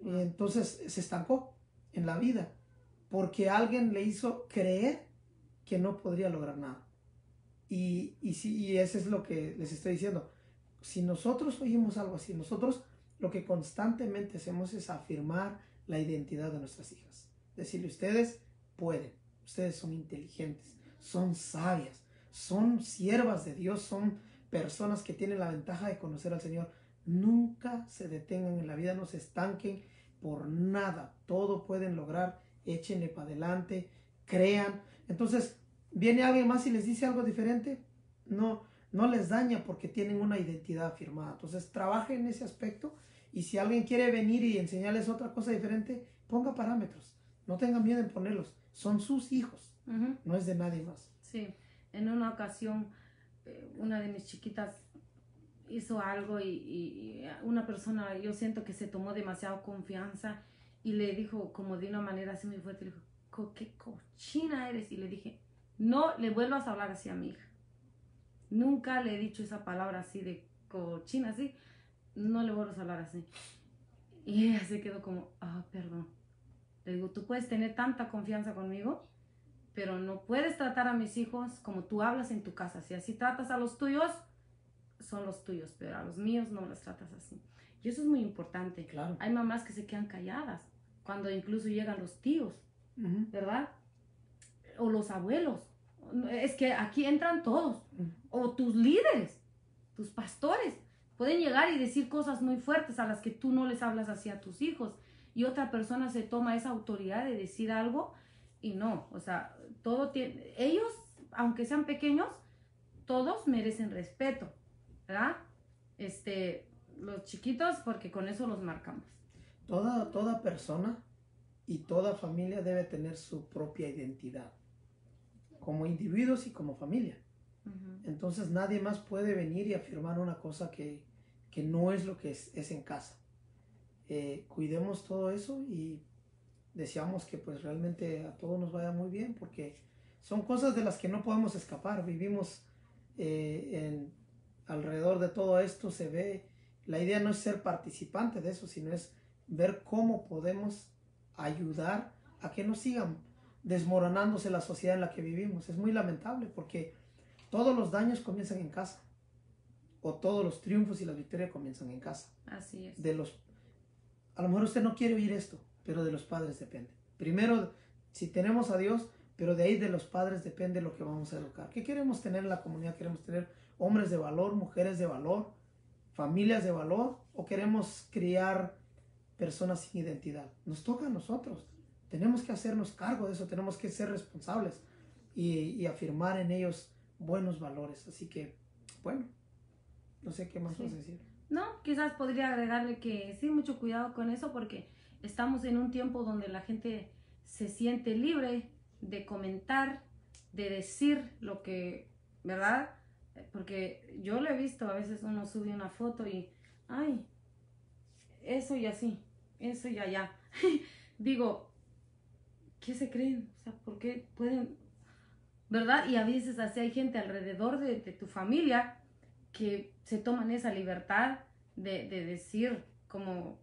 Y entonces se estancó en la vida porque alguien le hizo creer que no podría lograr nada. Y, y, y eso es lo que les estoy diciendo. Si nosotros oímos algo así, nosotros lo que constantemente hacemos es afirmar la identidad de nuestras hijas. Decirle, ustedes pueden, ustedes son inteligentes, son sabias, son siervas de Dios, son personas que tienen la ventaja de conocer al Señor. Nunca se detengan en la vida, no se estanquen por nada. Todo pueden lograr. Échenle para adelante, crean. Entonces, viene alguien más y les dice algo diferente. No, no les daña porque tienen una identidad afirmada. Entonces, trabajen en ese aspecto y si alguien quiere venir y enseñarles otra cosa diferente, ponga parámetros. No tengan miedo en ponerlos. Son sus hijos, no es de nadie más. Sí, en una ocasión, eh, una de mis chiquitas hizo algo y, una persona, yo siento que se tomó demasiado confianza y le dijo como de una manera así muy fuerte, le dijo, qué cochina eres. Y le dije, no le vuelvas a hablar así a mi hija. Nunca le he dicho esa palabra así de cochina, así. No le vuelvas a hablar así. Y ella se quedó como, ah, perdón. Le digo, tú puedes tener tanta confianza conmigo, pero no puedes tratar a mis hijos como tú hablas en tu casa. Si así tratas a los tuyos, son los tuyos, pero a los míos no los tratas así. Y eso es muy importante. Claro. Hay mamás que se quedan calladas cuando incluso llegan los tíos, ¿verdad? O los abuelos. Es que aquí entran todos. O tus líderes, tus pastores. Pueden llegar y decir cosas muy fuertes a las que tú no les hablas así a tus hijos. Y otra persona se toma esa autoridad de decir algo y no. O sea, todo tiene, ellos, aunque sean pequeños, todos merecen respeto. ¿Verdad? Este, los chiquitos, porque con eso los marcamos. Toda, toda persona y toda familia debe tener su propia identidad, como individuos y como familia. Entonces nadie más puede venir y afirmar una cosa que, que no es lo que es, es en casa. Eh, cuidemos todo eso y deseamos que pues realmente a todos nos vaya muy bien porque son cosas de las que no podemos escapar. Vivimos eh, en, alrededor de todo esto se ve, la idea no es ser participante de eso, sino es ver cómo podemos ayudar a que no sigan desmoronándose la sociedad en la que vivimos. Es muy lamentable porque todos los daños comienzan en casa. O todos los triunfos y las victorias comienzan en casa. Así es. De los, a lo mejor usted no quiere oír esto, pero de los padres depende. Primero, si tenemos a Dios, pero de ahí de los padres depende lo que vamos a educar. ¿Qué queremos tener en la comunidad? Queremos tener hombres de valor, mujeres de valor, familias de valor, o queremos criar personas sin identidad. Nos toca a nosotros. Tenemos que hacernos cargo de eso, tenemos que ser responsables y, afirmar en ellos buenos valores. Así que, bueno, no sé qué más vas a decir. No, quizás podría agregarle que sí, mucho cuidado con eso porque estamos en un tiempo donde la gente se siente libre de comentar, de decir lo que, ¿verdad? Porque yo lo he visto, a veces uno sube una foto y, ay, eso y así, eso y allá. *laughs* Digo, ¿qué se creen? O sea, ¿por qué pueden, verdad? Y a veces así hay gente alrededor de, tu familia que se toman esa libertad de, decir como,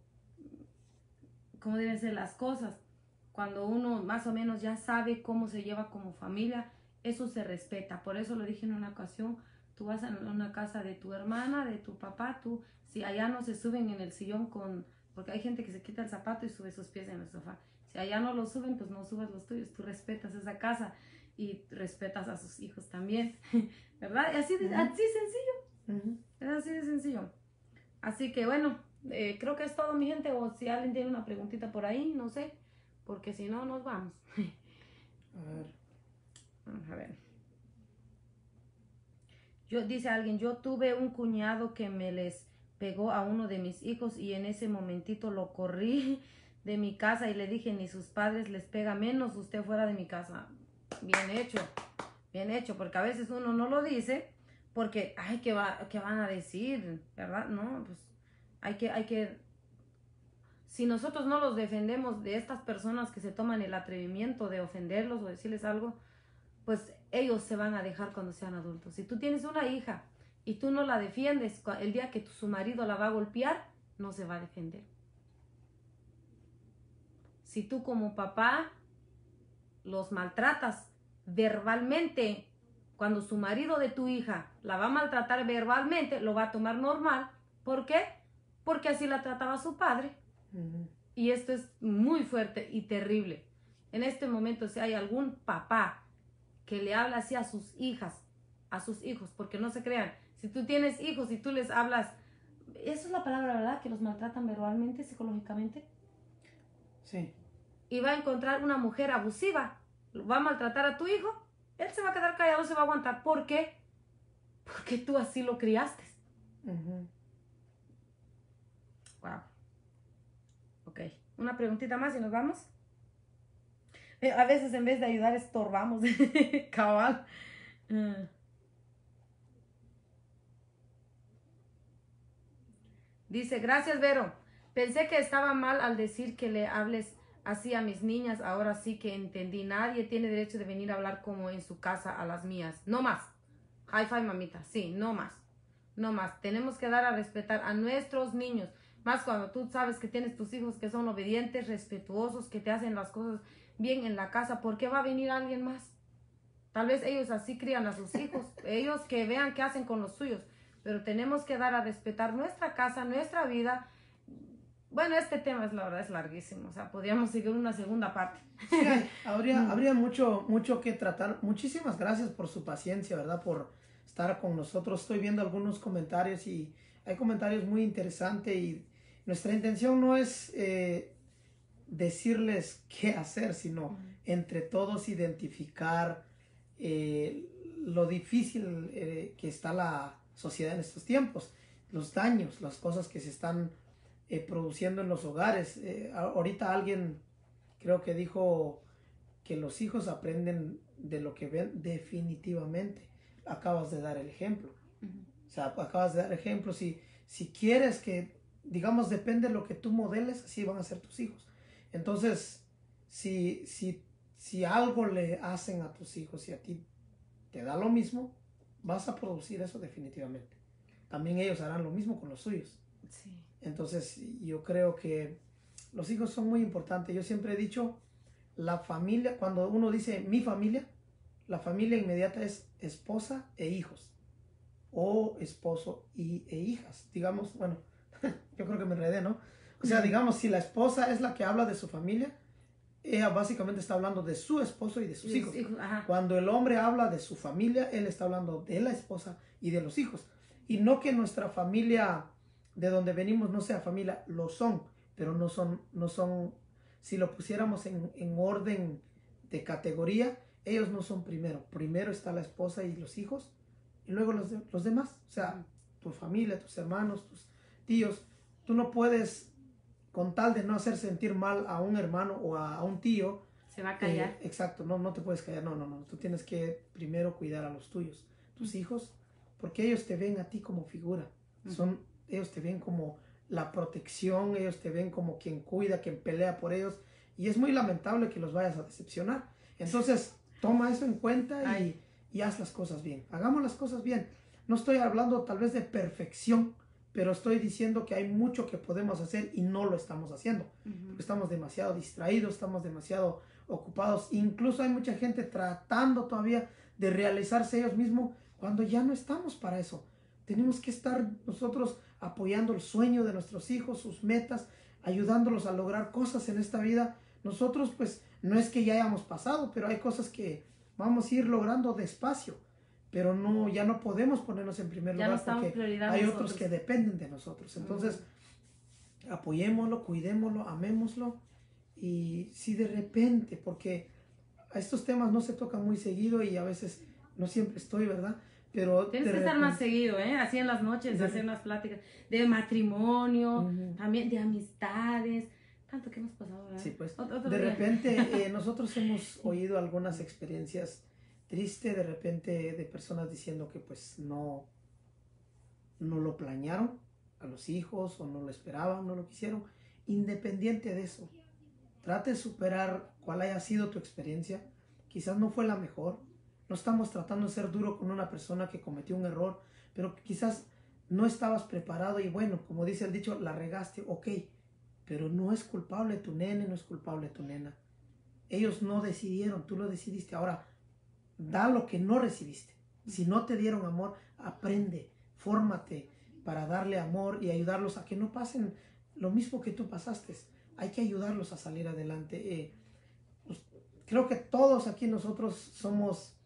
cómo deben ser las cosas. Cuando uno más o menos ya sabe cómo se lleva como familia, eso se respeta. Por eso lo dije en una ocasión, Tú vas a una casa de tu hermana, de tu papá, tú, si allá no se suben en el sillón con, porque hay gente que se quita el zapato y sube sus pies en el sofá. Si allá no lo suben, pues no subas los tuyos, tú respetas esa casa y respetas a sus hijos también, *laughs* ¿verdad? Y así de, así sencillo, es así de sencillo. Así que bueno, eh, creo que es todo mi gente, o si alguien tiene una preguntita por ahí, no sé, porque si no, nos vamos. *laughs* a ver. Vamos a ver. Yo, dice alguien, yo tuve un cuñado que me les pegó a uno de mis hijos y en ese momentito lo corrí de mi casa y le dije, ni sus padres les pega menos usted fuera de mi casa. Bien hecho, bien hecho, porque a veces uno no lo dice porque, ay, ¿qué, va, qué van a decir? ¿Verdad? No, pues hay que, hay que, si nosotros no los defendemos de estas personas que se toman el atrevimiento de ofenderlos o decirles algo, pues ellos se van a dejar cuando sean adultos. Si tú tienes una hija y tú no la defiendes, el día que su marido la va a golpear, no se va a defender. si tú como papá los maltratas verbalmente, cuando su marido de tu hija la va a maltratar verbalmente, lo va a tomar normal. ¿Por qué? Porque así la trataba su padre. Y esto es muy fuerte y terrible. En este momento, si hay algún papá que le habla así a sus hijas, a sus hijos, porque no se crean, si tú tienes hijos y tú les hablas, eso es la palabra, ¿verdad? Que los maltratan verbalmente, psicológicamente. Sí. Y va a encontrar una mujer abusiva, va a maltratar a tu hijo, él se va a quedar callado, se va a aguantar. ¿Por qué? Porque tú así lo criaste. Wow. Ok, una preguntita más y nos vamos. Eh, a veces en vez de ayudar estorbamos. *laughs* Cabal. Ah. Dice, gracias Vero. Pensé que estaba mal al decir que le hables así a mis niñas. Ahora sí que entendí. Nadie tiene derecho de venir a hablar como en su casa a las mías. No más. High five, mamita. Sí, no más. No más. Tenemos que dar a respetar a nuestros niños. Más cuando tú sabes que tienes tus hijos que son obedientes, respetuosos, que te hacen las cosas bien en la casa. ¿Por qué va a venir alguien más? Tal vez ellos así crían a sus hijos. *laughs* ellos que vean qué hacen con los suyos pero tenemos que dar a respetar nuestra casa, nuestra vida. Bueno, este tema es la verdad es larguísimo, o sea, podríamos seguir una segunda parte. Sí, *laughs* habría, mm. habría mucho, mucho que tratar. Muchísimas gracias por su paciencia, ¿verdad? Por estar con nosotros. Estoy viendo algunos comentarios y hay comentarios muy interesantes y nuestra intención no es eh, decirles qué hacer, sino entre todos identificar eh, lo difícil eh, que está la, sociedad en estos tiempos, los daños, las cosas que se están eh, produciendo en los hogares. Ahorita alguien creo que dijo que los hijos aprenden de lo que ven definitivamente. Acabas de dar el ejemplo. O sea, acabas de dar ejemplo. Si, si quieres que, digamos, depende de lo que tú modeles, así van a ser tus hijos. Entonces, si, si, si algo le hacen a tus hijos y a ti te da lo mismo, vas a producir eso definitivamente. También ellos harán lo mismo con los suyos. Entonces, yo creo que los hijos son muy importantes. Yo siempre he dicho, la familia, cuando uno dice mi familia, la familia inmediata es esposa e hijos. O esposo y, e hijas. Digamos, bueno, *laughs* yo creo que me enredé, ¿no? O sea, digamos, si la esposa es la que habla de su familia, ella básicamente está hablando de su esposo y de sus hijos. Cuando el hombre habla de su familia, él está hablando de la esposa y de los hijos. Y no que nuestra familia de donde venimos no sea familia, lo son, pero no son, no son, si lo pusiéramos en, orden de categoría, ellos no son primero. Primero está la esposa y los hijos, y luego los, los demás. O sea, tu familia, tus hermanos, tus tíos. Tú no puedes con tal de no hacer sentir mal a un hermano o a, un tío. Se va a callar. Eh, exacto, no, no te puedes callar, no, no, no. Tú tienes que primero cuidar a los tuyos, tus hijos, porque ellos te ven a ti como figura. Son, ellos te ven como la protección, ellos te ven como quien cuida, quien pelea por ellos. Y es muy lamentable que los vayas a decepcionar. Entonces, toma eso en cuenta y, y haz las cosas bien. Hagamos las cosas bien. No estoy hablando tal vez de perfección, pero estoy diciendo que hay mucho que podemos hacer y no lo estamos haciendo. Estamos demasiado distraídos, estamos demasiado ocupados. Incluso hay mucha gente tratando todavía de realizarse ellos mismos cuando ya no estamos para eso. Tenemos que estar nosotros apoyando el sueño de nuestros hijos, sus metas, ayudándolos a lograr cosas en esta vida. Nosotros pues no es que ya hayamos pasado, pero hay cosas que vamos a ir logrando despacio pero no, ya no podemos ponernos en primer lugar porque hay otros que dependen de nosotros. Entonces, apoyémoslo, cuidémoslo, amémoslo y si de repente, porque a estos temas no se tocan muy seguido y a veces no siempre estoy, ¿verdad? Pero Tienes que estar más seguido, ¿eh? Así en las noches, hacer unas pláticas de matrimonio, también de amistades, tanto que hemos pasado, ¿verdad? Sí, pues. de repente eh, *laughs* nosotros hemos oído algunas experiencias triste de repente de personas diciendo que pues no, no lo planearon a los hijos o no lo esperaban, no lo quisieron. Independiente de eso, trate de superar cuál haya sido tu experiencia. Quizás no fue la mejor. No estamos tratando de ser duro con una persona que cometió un error, pero quizás no estabas preparado y bueno, como dice el dicho, la regaste, ok. pero no es culpable tu nene, no es culpable tu nena. Ellos no decidieron, tú lo decidiste. Ahora, da lo que no recibiste. Si no te dieron amor, aprende, fórmate para darle amor y ayudarlos a que no pasen lo mismo que tú pasaste. Hay que ayudarlos a salir adelante. Eh, pues, creo que todos aquí nosotros somos,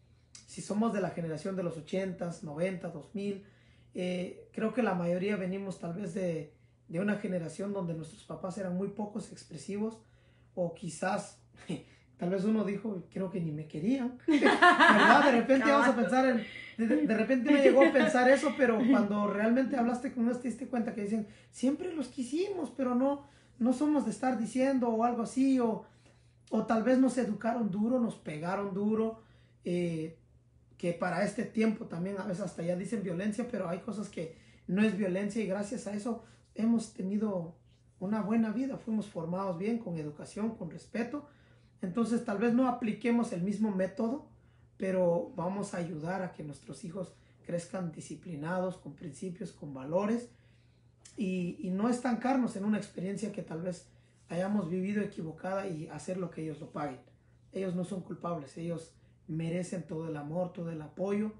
si somos de la generación de los 80s, 90, 2000, creo que la mayoría venimos tal vez de, de una generación donde nuestros papás eran muy pocos expresivos o quizás *laughs* tal vez uno dijo, creo que ni me querían, *laughs* ¿verdad? De repente vamos a pensar en, de, repente me llegó a pensar eso, pero cuando realmente hablaste con ellos te diste cuenta que dicen, siempre los quisimos, pero no, no somos de estar diciendo o algo así, o, o tal vez nos educaron duro, nos pegaron duro, eh, que para este tiempo también a veces hasta ya dicen violencia, pero hay cosas que no es violencia y gracias a eso hemos tenido una buena vida, fuimos formados bien, con educación, con respeto. Entonces tal vez no apliquemos el mismo método, pero vamos a ayudar a que nuestros hijos crezcan disciplinados, con principios, con valores y, no estancarnos en una experiencia que tal vez hayamos vivido equivocada y hacer lo que ellos lo paguen. Ellos no son culpables, ellos merecen todo el amor, todo el apoyo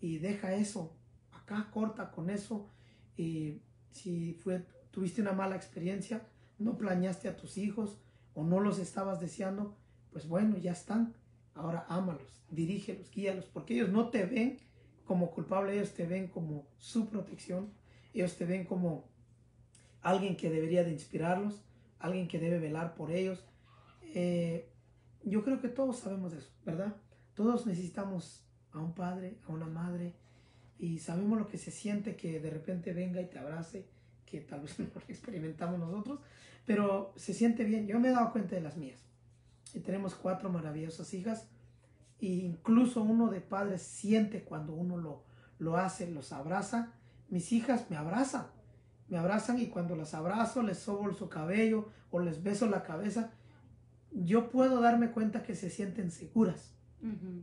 y deja eso, acá corta con eso y si fue, tuviste una mala experiencia, no planeaste a tus hijos o no los estabas deseando, pues bueno, ya están. Ahora ámalos, dirígelos, guíalos, porque ellos no te ven como culpable, ellos te ven como su protección, ellos te ven como alguien que debería de inspirarlos, alguien que debe velar por ellos. Eh, yo creo que todos sabemos eso, ¿verdad? Todos necesitamos a un padre, a una madre, y sabemos lo que se siente que de repente venga y te abrace, que tal vez *laughs* no lo experimentamos nosotros, pero se siente bien. Yo me he dado cuenta de las mías. Y tenemos cuatro maravillosas hijas. E incluso uno de padres siente cuando uno lo, lo hace, los abraza. Mis hijas me abrazan. Me abrazan y cuando las abrazo, les sobo su cabello o les beso la cabeza, yo puedo darme cuenta que se sienten seguras.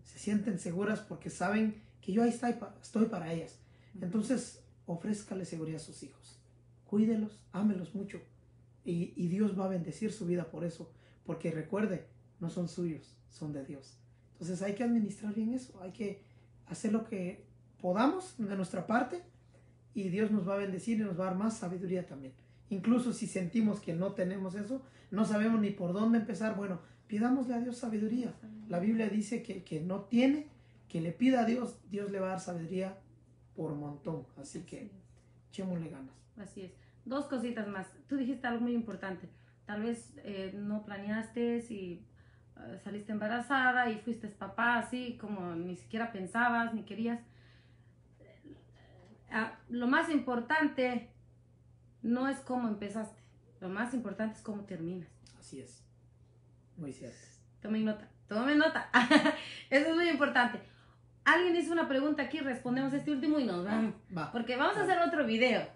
Se sienten seguras porque saben que yo ahí estoy para, estoy para ellas. Entonces, ofrézcale seguridad a sus hijos. Cuídelos, ámelos mucho. Y, y, Dios va a bendecir su vida por eso. Porque recuerde, no son suyos, son de Dios. Entonces hay que administrar bien eso. Hay que hacer lo que podamos de nuestra parte. Y Dios nos va a bendecir y nos va a dar más sabiduría también. Incluso si sentimos que no tenemos eso, no sabemos ni por dónde empezar. Bueno, pidámosle a Dios sabiduría. La Biblia dice que el que no tiene, que le pida a Dios, Dios le va a dar sabiduría por montón. Así que echémosle ganas. Así es. Dos cositas más. Tú dijiste algo muy importante. Tal vez eh, no planeaste y saliste embarazada y fuiste papá así como ni siquiera pensabas ni querías. Ah, lo más importante no es cómo empezaste. Lo más importante es cómo terminas. Así es. Muy cierto. Tomen nota. Tomen nota. *laughs* Eso es muy importante alguien hizo una pregunta aquí, respondemos este último y nos vamos. Porque vamos a hacer otro video,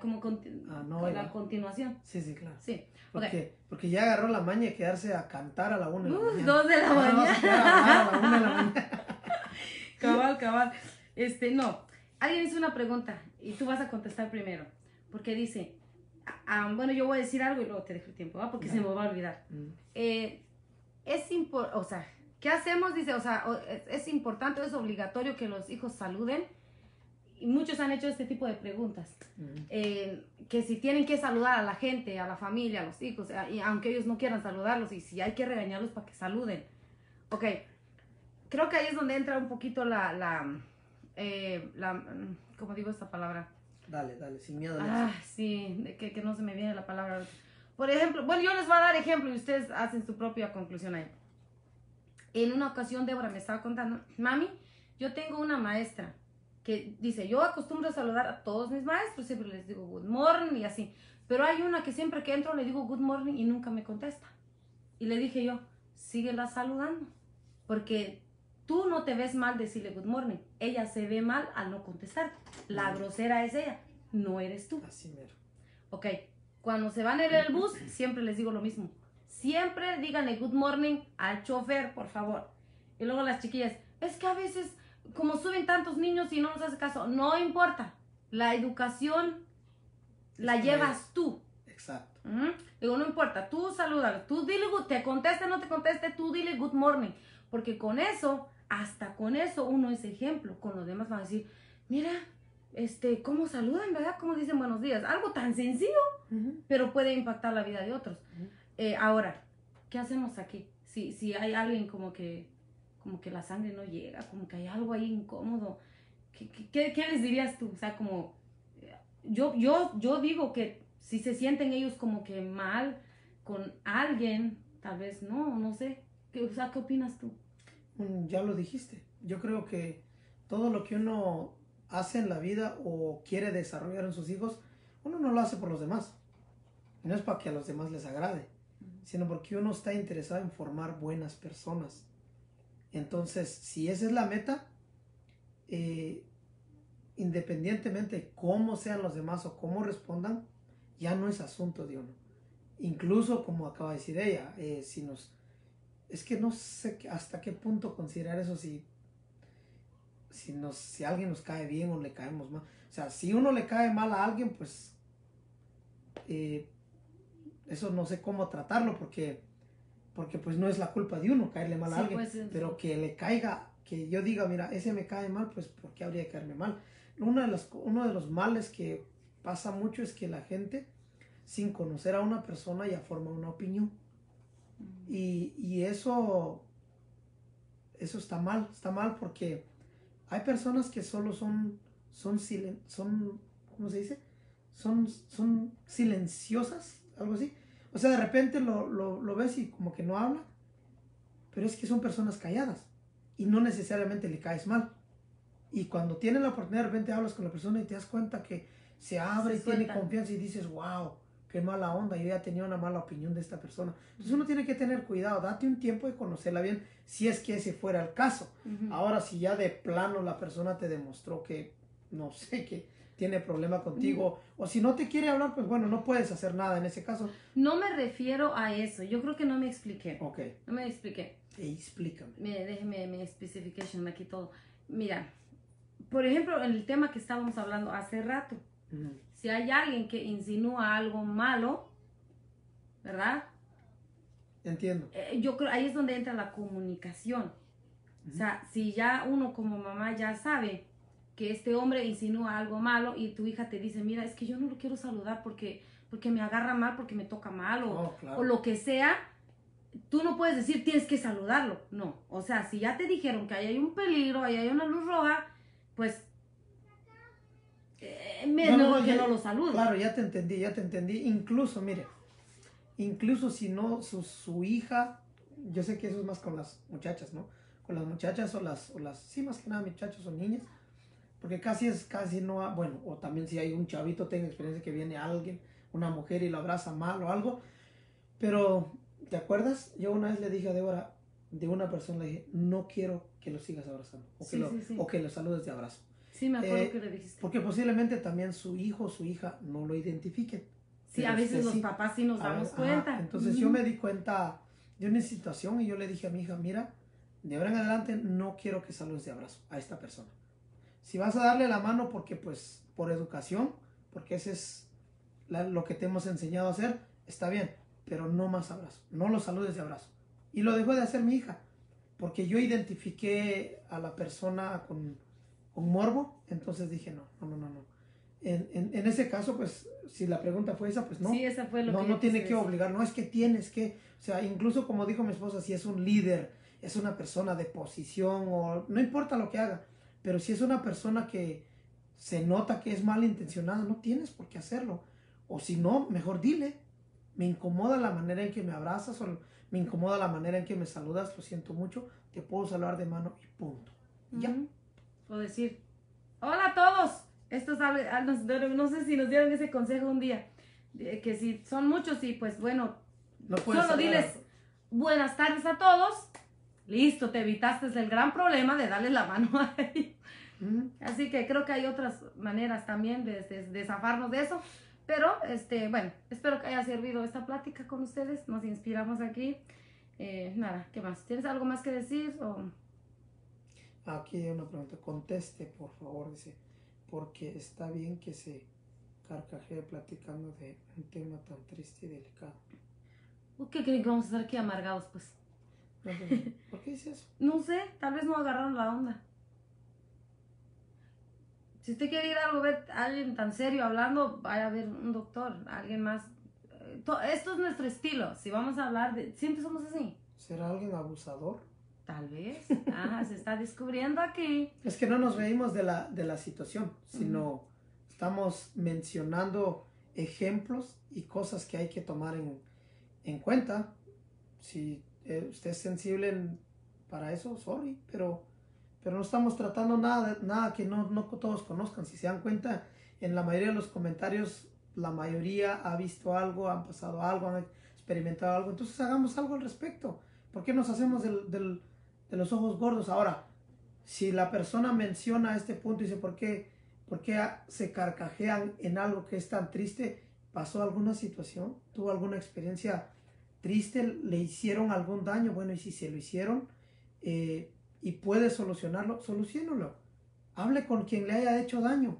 como con, ah, la continuación. Sí, sí, claro. Sí. Porque, porque ya agarró la maña de quedarse a cantar a la una de la mañana. Dos de la mañana. a la una de la mañana. *laughs* cabal, cabal. Este, no. Alguien hizo una pregunta y tú vas a contestar primero. Porque dice, ah, bueno, yo voy a decir algo y luego te dejo el tiempo, ¿va? Porque se me va a olvidar. Mm. Eh, es importante, o sea, ¿Qué hacemos? Dice, o sea, es, importante, es obligatorio que los hijos saluden. Y muchos han hecho este tipo de preguntas. Eh, que si tienen que saludar a la gente, a la familia, a los hijos, y aunque ellos no quieran saludarlos, y si hay que regañarlos para que saluden. Ok, creo que ahí es donde entra un poquito la, la, eh, la ¿cómo digo esta palabra? Dale, dale, sin miedo. Ah, sí, que, que no se me viene la palabra. Por ejemplo, bueno, yo les voy a dar ejemplo y ustedes hacen su propia conclusión ahí. En una ocasión Débora me estaba contando, mami, yo tengo una maestra que dice, yo acostumbro a saludar a todos mis maestros, siempre les digo good morning y así, pero hay una que siempre que entro le digo good morning y nunca me contesta. Y le dije yo, síguela saludando, porque tú no te ves mal decirle good morning, ella se ve mal al no contestar. La grosera es ella, no eres tú. Así mero. Ok, cuando se van en el bus, siempre les digo lo mismo siempre díganle good morning al chofer, por favor. Y luego las chiquillas, es que a veces, como suben tantos niños y no nos hace caso, no importa. La educación la llevas tú. Exacto. Digo, no importa, tú salúdalo, tú dile, te conteste, no te conteste, tú dile good morning. Porque con eso, hasta con eso, uno es ejemplo. Con los demás van a decir, mira, este, cómo saludan, ¿verdad? Cómo dicen buenos días. Algo tan sencillo, pero puede impactar la vida de otros. Eh, ahora, ¿qué hacemos aquí? Si, si hay alguien como que, como que la sangre no llega, como que hay algo ahí incómodo, ¿qué, qué, les dirías tú? O sea, como, yo, yo, yo digo que si se sienten ellos como que mal con alguien, tal vez no, no sé. ¿Qué, o sea, ¿qué opinas tú? Mm, ya lo dijiste. Yo creo que todo lo que uno hace en la vida o quiere desarrollar en sus hijos, uno no lo hace por los demás. no es para que a los demás les agrade, sino porque uno está interesado en formar buenas personas. Entonces, si esa es la meta, eh, independientemente de cómo sean los demás o cómo respondan, ya no es asunto de uno. Incluso, como acaba de decir ella, eh, si nos... Es que no sé hasta qué punto considerar eso si, si, nos, si alguien nos cae bien o le caemos mal. O sea, si uno le cae mal a alguien, pues eh, eso no sé cómo tratarlo porque, porque pues no es la culpa de uno caerle mal a alguien, pues, pero que le caiga, que yo diga, mira, ese me cae mal, pues ¿por qué habría que caerme mal? Uno de, los, uno de los males que pasa mucho es que la gente, sin conocer a una persona, ya forma una opinión. Mm. Y, eso, eso está mal, está mal porque hay personas que solo son, son, son ¿cómo se dice? Son, son silenciosas, algo así. O sea, de repente lo, lo, ves y como que no habla, pero es que son personas calladas y no necesariamente le caes mal. Y cuando tienes la oportunidad, de repente hablas con la persona y te das cuenta que se abre y tiene confianza y dices, wow, qué mala onda, yo ya tenía una mala opinión de esta persona. Entonces uno tiene que tener cuidado, date un tiempo de conocerla bien, si es que ese fuera el caso. Ahora, si ya de plano la persona te demostró que, no sé, que tiene problema contigo, o si no te quiere hablar, pues bueno, no puedes hacer nada en ese caso. No me refiero a eso, yo creo que no me expliqué. Ok. No me expliqué. explícame. Me, déjeme mi specification aquí todo. Mira, por ejemplo, en el tema que estábamos hablando hace rato, si hay alguien que insinúa algo malo, ¿verdad? Entiendo. Eh, yo creo ahí es donde entra la comunicación. O sea, si ya uno como mamá ya sabe que este hombre insinúa algo malo y tu hija te dice, mira, es que yo no lo quiero saludar porque, porque me agarra mal, porque me toca mal o, oh, o lo que sea, tú no puedes decir tienes que saludarlo. No. O sea, si ya te dijeron que ahí hay un peligro, ahí hay una luz roja, pues eh, menos que no lo salude. Claro, ya te entendí, ya te entendí. Incluso, mire, incluso si no, su, hija, yo sé que eso es más con las muchachas, ¿no? Con las muchachas o las, o las, sí, más que nada muchachos o niñas, porque casi es, casi no, bueno, o también si hay un chavito, tenga experiencia que viene alguien, una mujer y lo abraza mal o algo, pero, ¿te acuerdas? Yo una vez le dije a Débora, de una persona, le dije, no quiero que lo sigas abrazando, o que, lo, O que lo saludes de abrazo. Sí, me acuerdo eh, que le dijiste. Porque posiblemente también su hijo o su hija no lo identifiquen. Sí, a veces los papás sí nos damos cuenta. entonces yo me di cuenta de una situación y yo le dije a mi hija, mira, de ahora en adelante no quiero que saludes de abrazo a esta persona. Si vas a darle la mano porque pues por educación, porque ese es lo que te hemos enseñado a hacer, está bien, pero no más abrazo, no lo saludes de abrazo. Y lo dejó de hacer mi hija, porque yo identifiqué a la persona con un morbo, entonces dije, no, no, no, no. En, en, en, ese caso, pues, si la pregunta fue esa, pues no. Sí, esa fue lo no, que no tiene que obligar, no es que tienes que, o sea, incluso como dijo mi esposa, si es un líder, es una persona de posición o no importa lo que haga, pero si es una persona que se nota que es malintencionada, no tienes por qué hacerlo. O si no, mejor dile, me incomoda la manera en que me abrazas o me incomoda la manera en que me saludas, lo siento mucho, te puedo saludar de mano y punto. Ya o decir, hola a todos. Estos, ah, no sé si nos dieron ese consejo un día, que si son muchos y pues bueno, solo diles buenas tardes a todos. Listo, te evitaste el gran problema de darle la mano a *laughs* ellos. Así que creo que hay otras maneras también de, de, zafarnos de eso. Pero, este, bueno, espero que haya servido esta plática con ustedes. Nos inspiramos aquí. Eh, nada, ¿qué más? ¿Tienes algo más que decir? O... Aquí hay una pregunta. Conteste, por favor, dice. Porque está bien que se carcajé platicando de un tema tan triste y delicado. ¿Por qué creen que vamos a estar aquí amargados, pues? ¿Por qué dices eso? No sé, tal vez no agarraron la onda. Si usted quiere ir a ver a alguien tan serio hablando, vaya a ver un doctor, alguien más. Eh, esto es nuestro estilo. Si vamos a hablar de. Siempre somos así. ¿Será alguien abusador? Tal vez. Ajá, se está descubriendo aquí. Es que no nos reímos de la, de la situación, sino estamos mencionando ejemplos y cosas que hay que tomar en, en cuenta. Si eh, usted es sensible para eso, sorry, pero, pero no estamos tratando nada, nada que no, no todos conozcan. Si se dan cuenta, en la mayoría de los comentarios, la mayoría ha visto algo, han pasado algo, han experimentado algo. Entonces hagamos algo al respecto. ¿Por qué nos hacemos del, de los ojos gordos? Ahora, si la persona menciona este punto y dice, ¿por qué, ¿por qué se carcajean en algo que es tan triste? ¿Pasó alguna situación? ¿Tuvo alguna experiencia triste, le hicieron algún daño, bueno, y si se lo hicieron eh, y puede solucionarlo, solucionalo. Hable con quien le haya hecho daño.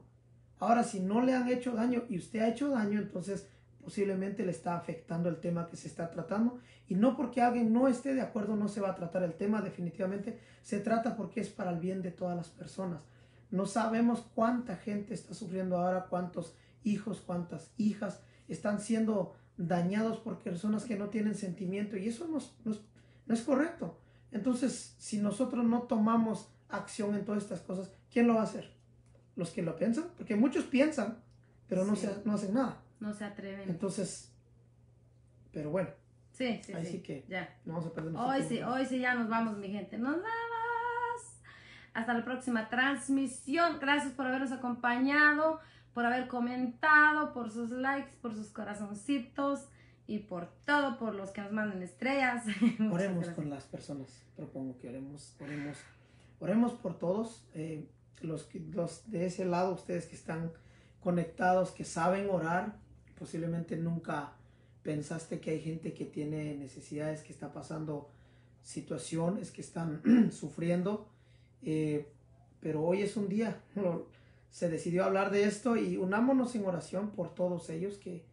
Ahora, si no le han hecho daño y usted ha hecho daño, entonces posiblemente le está afectando el tema que se está tratando. Y no porque alguien no esté de acuerdo, no se va a tratar el tema, definitivamente se trata porque es para el bien de todas las personas. No sabemos cuánta gente está sufriendo ahora, cuántos hijos, cuántas hijas están siendo dañados por personas que no tienen sentimiento y eso no, no, es, correcto. Entonces, si nosotros no tomamos acción en todas estas cosas, ¿quién lo va a hacer? Los que lo piensan, porque muchos piensan, pero no, se, no hacen nada. No se atreven. Entonces, pero bueno. Sí, sí, sí. que ya. no vamos a perder Hoy sí, hoy sí ya nos vamos, mi gente. Nos vamos. Hasta la próxima transmisión. Gracias por habernos acompañado por haber comentado, por sus likes, por sus corazoncitos y por todo, por los que nos manden estrellas. *laughs* oremos con las personas, propongo que oremos, oremos, oremos por todos, eh, los, los de ese lado, ustedes que están conectados, que saben orar, posiblemente nunca pensaste que hay gente que tiene necesidades, que está pasando situaciones, que están *clears throat* sufriendo, eh, pero hoy es un día, se decidió hablar de esto y unámonos en oración por todos ellos, que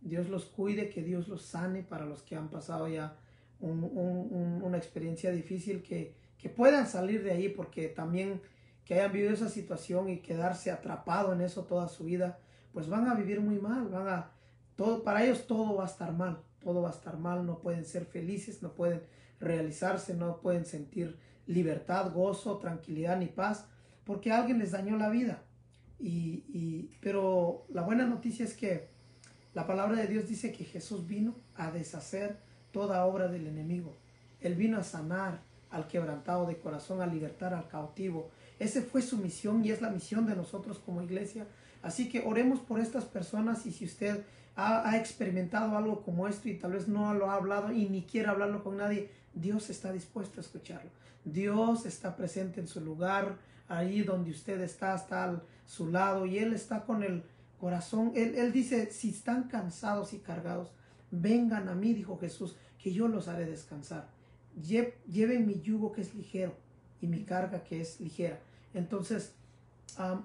Dios los cuide, que Dios los sane para los que han pasado ya una experiencia difícil, que, que puedan salir de ahí, porque también que hayan vivido esa situación y quedarse atrapado en eso toda su vida, pues van a vivir muy mal, van a, todo, para ellos todo va a estar mal, todo va a estar mal, no pueden ser felices, no pueden realizarse, no pueden sentir libertad, gozo, tranquilidad ni paz, porque alguien les dañó la vida. Y, pero la buena noticia es que la palabra de Dios dice que Jesús vino a deshacer toda obra del enemigo. Él vino a sanar al quebrantado de corazón, a libertar al cautivo. Esa fue su misión y es la misión de nosotros como iglesia. Así que oremos por estas personas y si usted ha, experimentado algo como esto y tal vez no lo ha hablado y ni quiere hablarlo con nadie, Dios está dispuesto a escucharlo. Dios está presente en su lugar, ahí donde usted está, está al su lado y Él está con el corazón. Él, dice, si están cansados y cargados, vengan a mí, dijo Jesús, que yo los haré descansar. lleven mi yugo que es ligero y mi carga que es ligera. Entonces,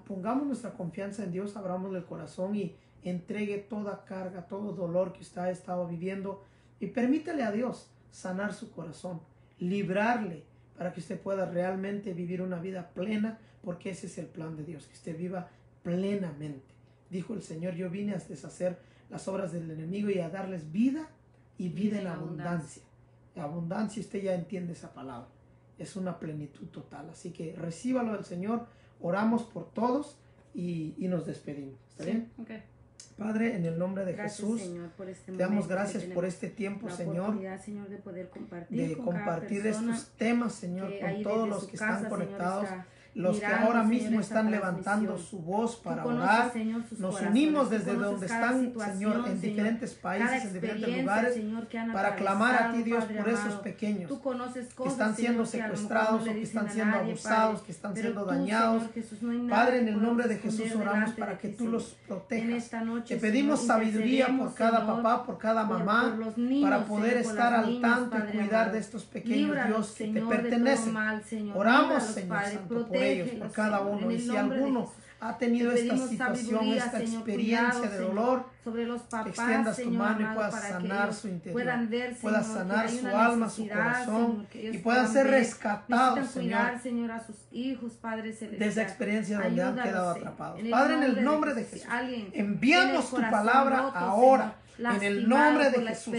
pongamos nuestra confianza en Dios, abramos el corazón y entregue toda carga, todo dolor que usted ha estado viviendo y permítale a Dios sanar su corazón, librarle para que usted pueda realmente vivir una vida plena, porque ese es el plan de Dios, que usted viva plenamente. Dijo el Señor, yo vine a deshacer las obras del enemigo y a darles vida y vida en abundancia. La abundancia, usted ya entiende esa palabra, es una plenitud total. Así que recíbalo del Señor, oramos por todos y, nos despedimos. ¿Está bien? Padre, en el nombre de Jesús, este te damos gracias por este tiempo, Señor, Señor, de poder compartir, de compartir estos temas, Señor, con todos los que están conectados los que ahora mismo están levantando su voz para orar. Nos unimos desde donde están, Señor, en diferentes países, en diferentes lugares, para clamar a ti, Dios, por esos pequeños que están siendo secuestrados o que están siendo abusados, que están siendo dañados. Padre, en el nombre de Jesús oramos para que tú los protejas. Te pedimos sabiduría por cada papá, por cada mamá, para poder estar al tanto y cuidar de estos pequeños, Dios, que te pertenecen. Oramos, Señor Santo, ellos, por cada uno. Y si alguno ha tenido Te esta situación, esta experiencia cuidado, de dolor, sobre los papás, extiendas tu Señor, mano y puedas para sanar su interior, puedan ver, puedas Señor, sanar su alma, su corazón, Señor, y puedan ser rescatados, cuidar, Señor, a sus hijos, Padre Celestial. de esa experiencia donde han quedado atrapados. Padre, en el nombre de Jesús, envíanos tu palabra roto, ahora, en el nombre de Jesús.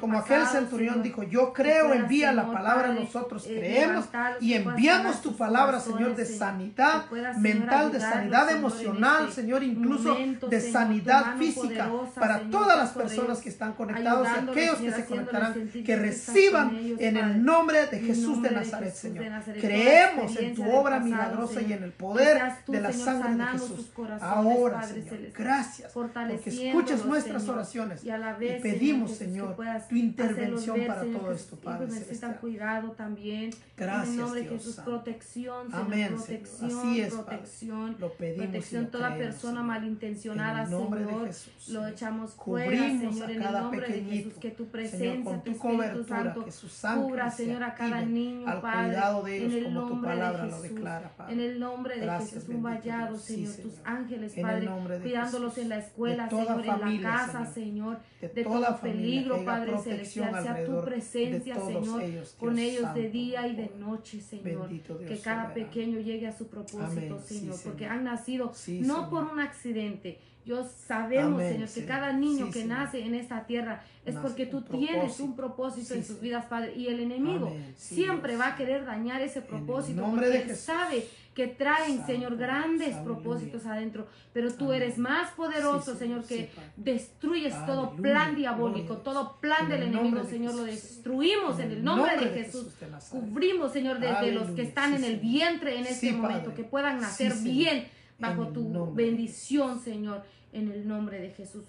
Como aquel centurión Señor, dijo, yo creo, envía la palabra, Padre, nosotros eh, creemos y enviamos tu palabra, Señor, de Señor. sanidad puedas, mental, de sanidad emocional, este Señor, incluso momento, de sanidad física poderosa, para todas las personas que están conectados y aquellos que se conectarán, que reciban ellos, en el nombre de Jesús de Nazaret, Señor. Creemos en tu obra milagrosa y en el poder de la sangre de Jesús. Ahora, Señor, gracias porque escuchas nuestras Señor. Oraciones Y a la y vez, pedimos, Señor, Jesús, Señor, tu intervención ver, para Señor, todo esto, Padre necesitan cuidado también. Gracias, en el nombre de Dios Jesús, Santo. protección, Señor, Amén, Señor. protección, Así es, Padre. protección. Lo pedimos y Protección, lo toda creemos, persona Señor. malintencionada, En el nombre de Señor, Jesús, lo Señor. echamos fuera, Señor, en el nombre de Jesús, que tu Señor, presencia, con tu tu Espíritu cobertura, Santo, que su sangre cubra, se Señor, a cada niño, al Padre, cuidado de ellos, en el como tu nombre palabra de lo Jesús, declara, Padre. en el nombre de Jesús, un vallado, Señor, Señor. tus ángeles, Padre, de cuidándolos Jesús. en la escuela, De Señor, en la casa, Señor. Señor, de, de todo peligro, Padre Celestial, sea tu presencia, Señor, ellos, con ellos de día y de noche, Señor. Que cada soberano. pequeño llegue a su propósito, Amén. Sí, Señor, porque Señor. han nacido Sí, no Señor. por un accidente. Yo sabemos, Amén, Señor, que cada niño Sí, que Señor. nace en esta tierra es Nace porque tú con tienes un propósito en Sí, sus Señor. vidas, Padre. Y el enemigo Amén. Sí, siempre Dios, va a querer dañar ese propósito porque de él sabe que traen, Santo Señor, grandes aleluya. propósitos adentro. Pero tú eres más poderoso, Sí, Señor, que Sí, destruyes todo plan diabólico, todo plan del el enemigo, de Señor, lo destruimos en el nombre de Jesús. de. Cubrimos, Señor, desde los que están en el vientre en este momento, Padre. que puedan nacer bien bajo tu nombre bendición, Señor, en el nombre de Jesús.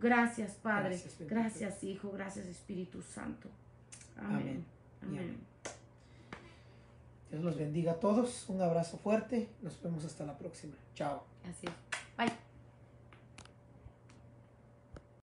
Gracias, Padre. Gracias, Hijo. Gracias, Espíritu Santo. Amén. Amén. Dios los bendiga a todos. Un abrazo fuerte. Nos vemos hasta la próxima. Chao. Así es.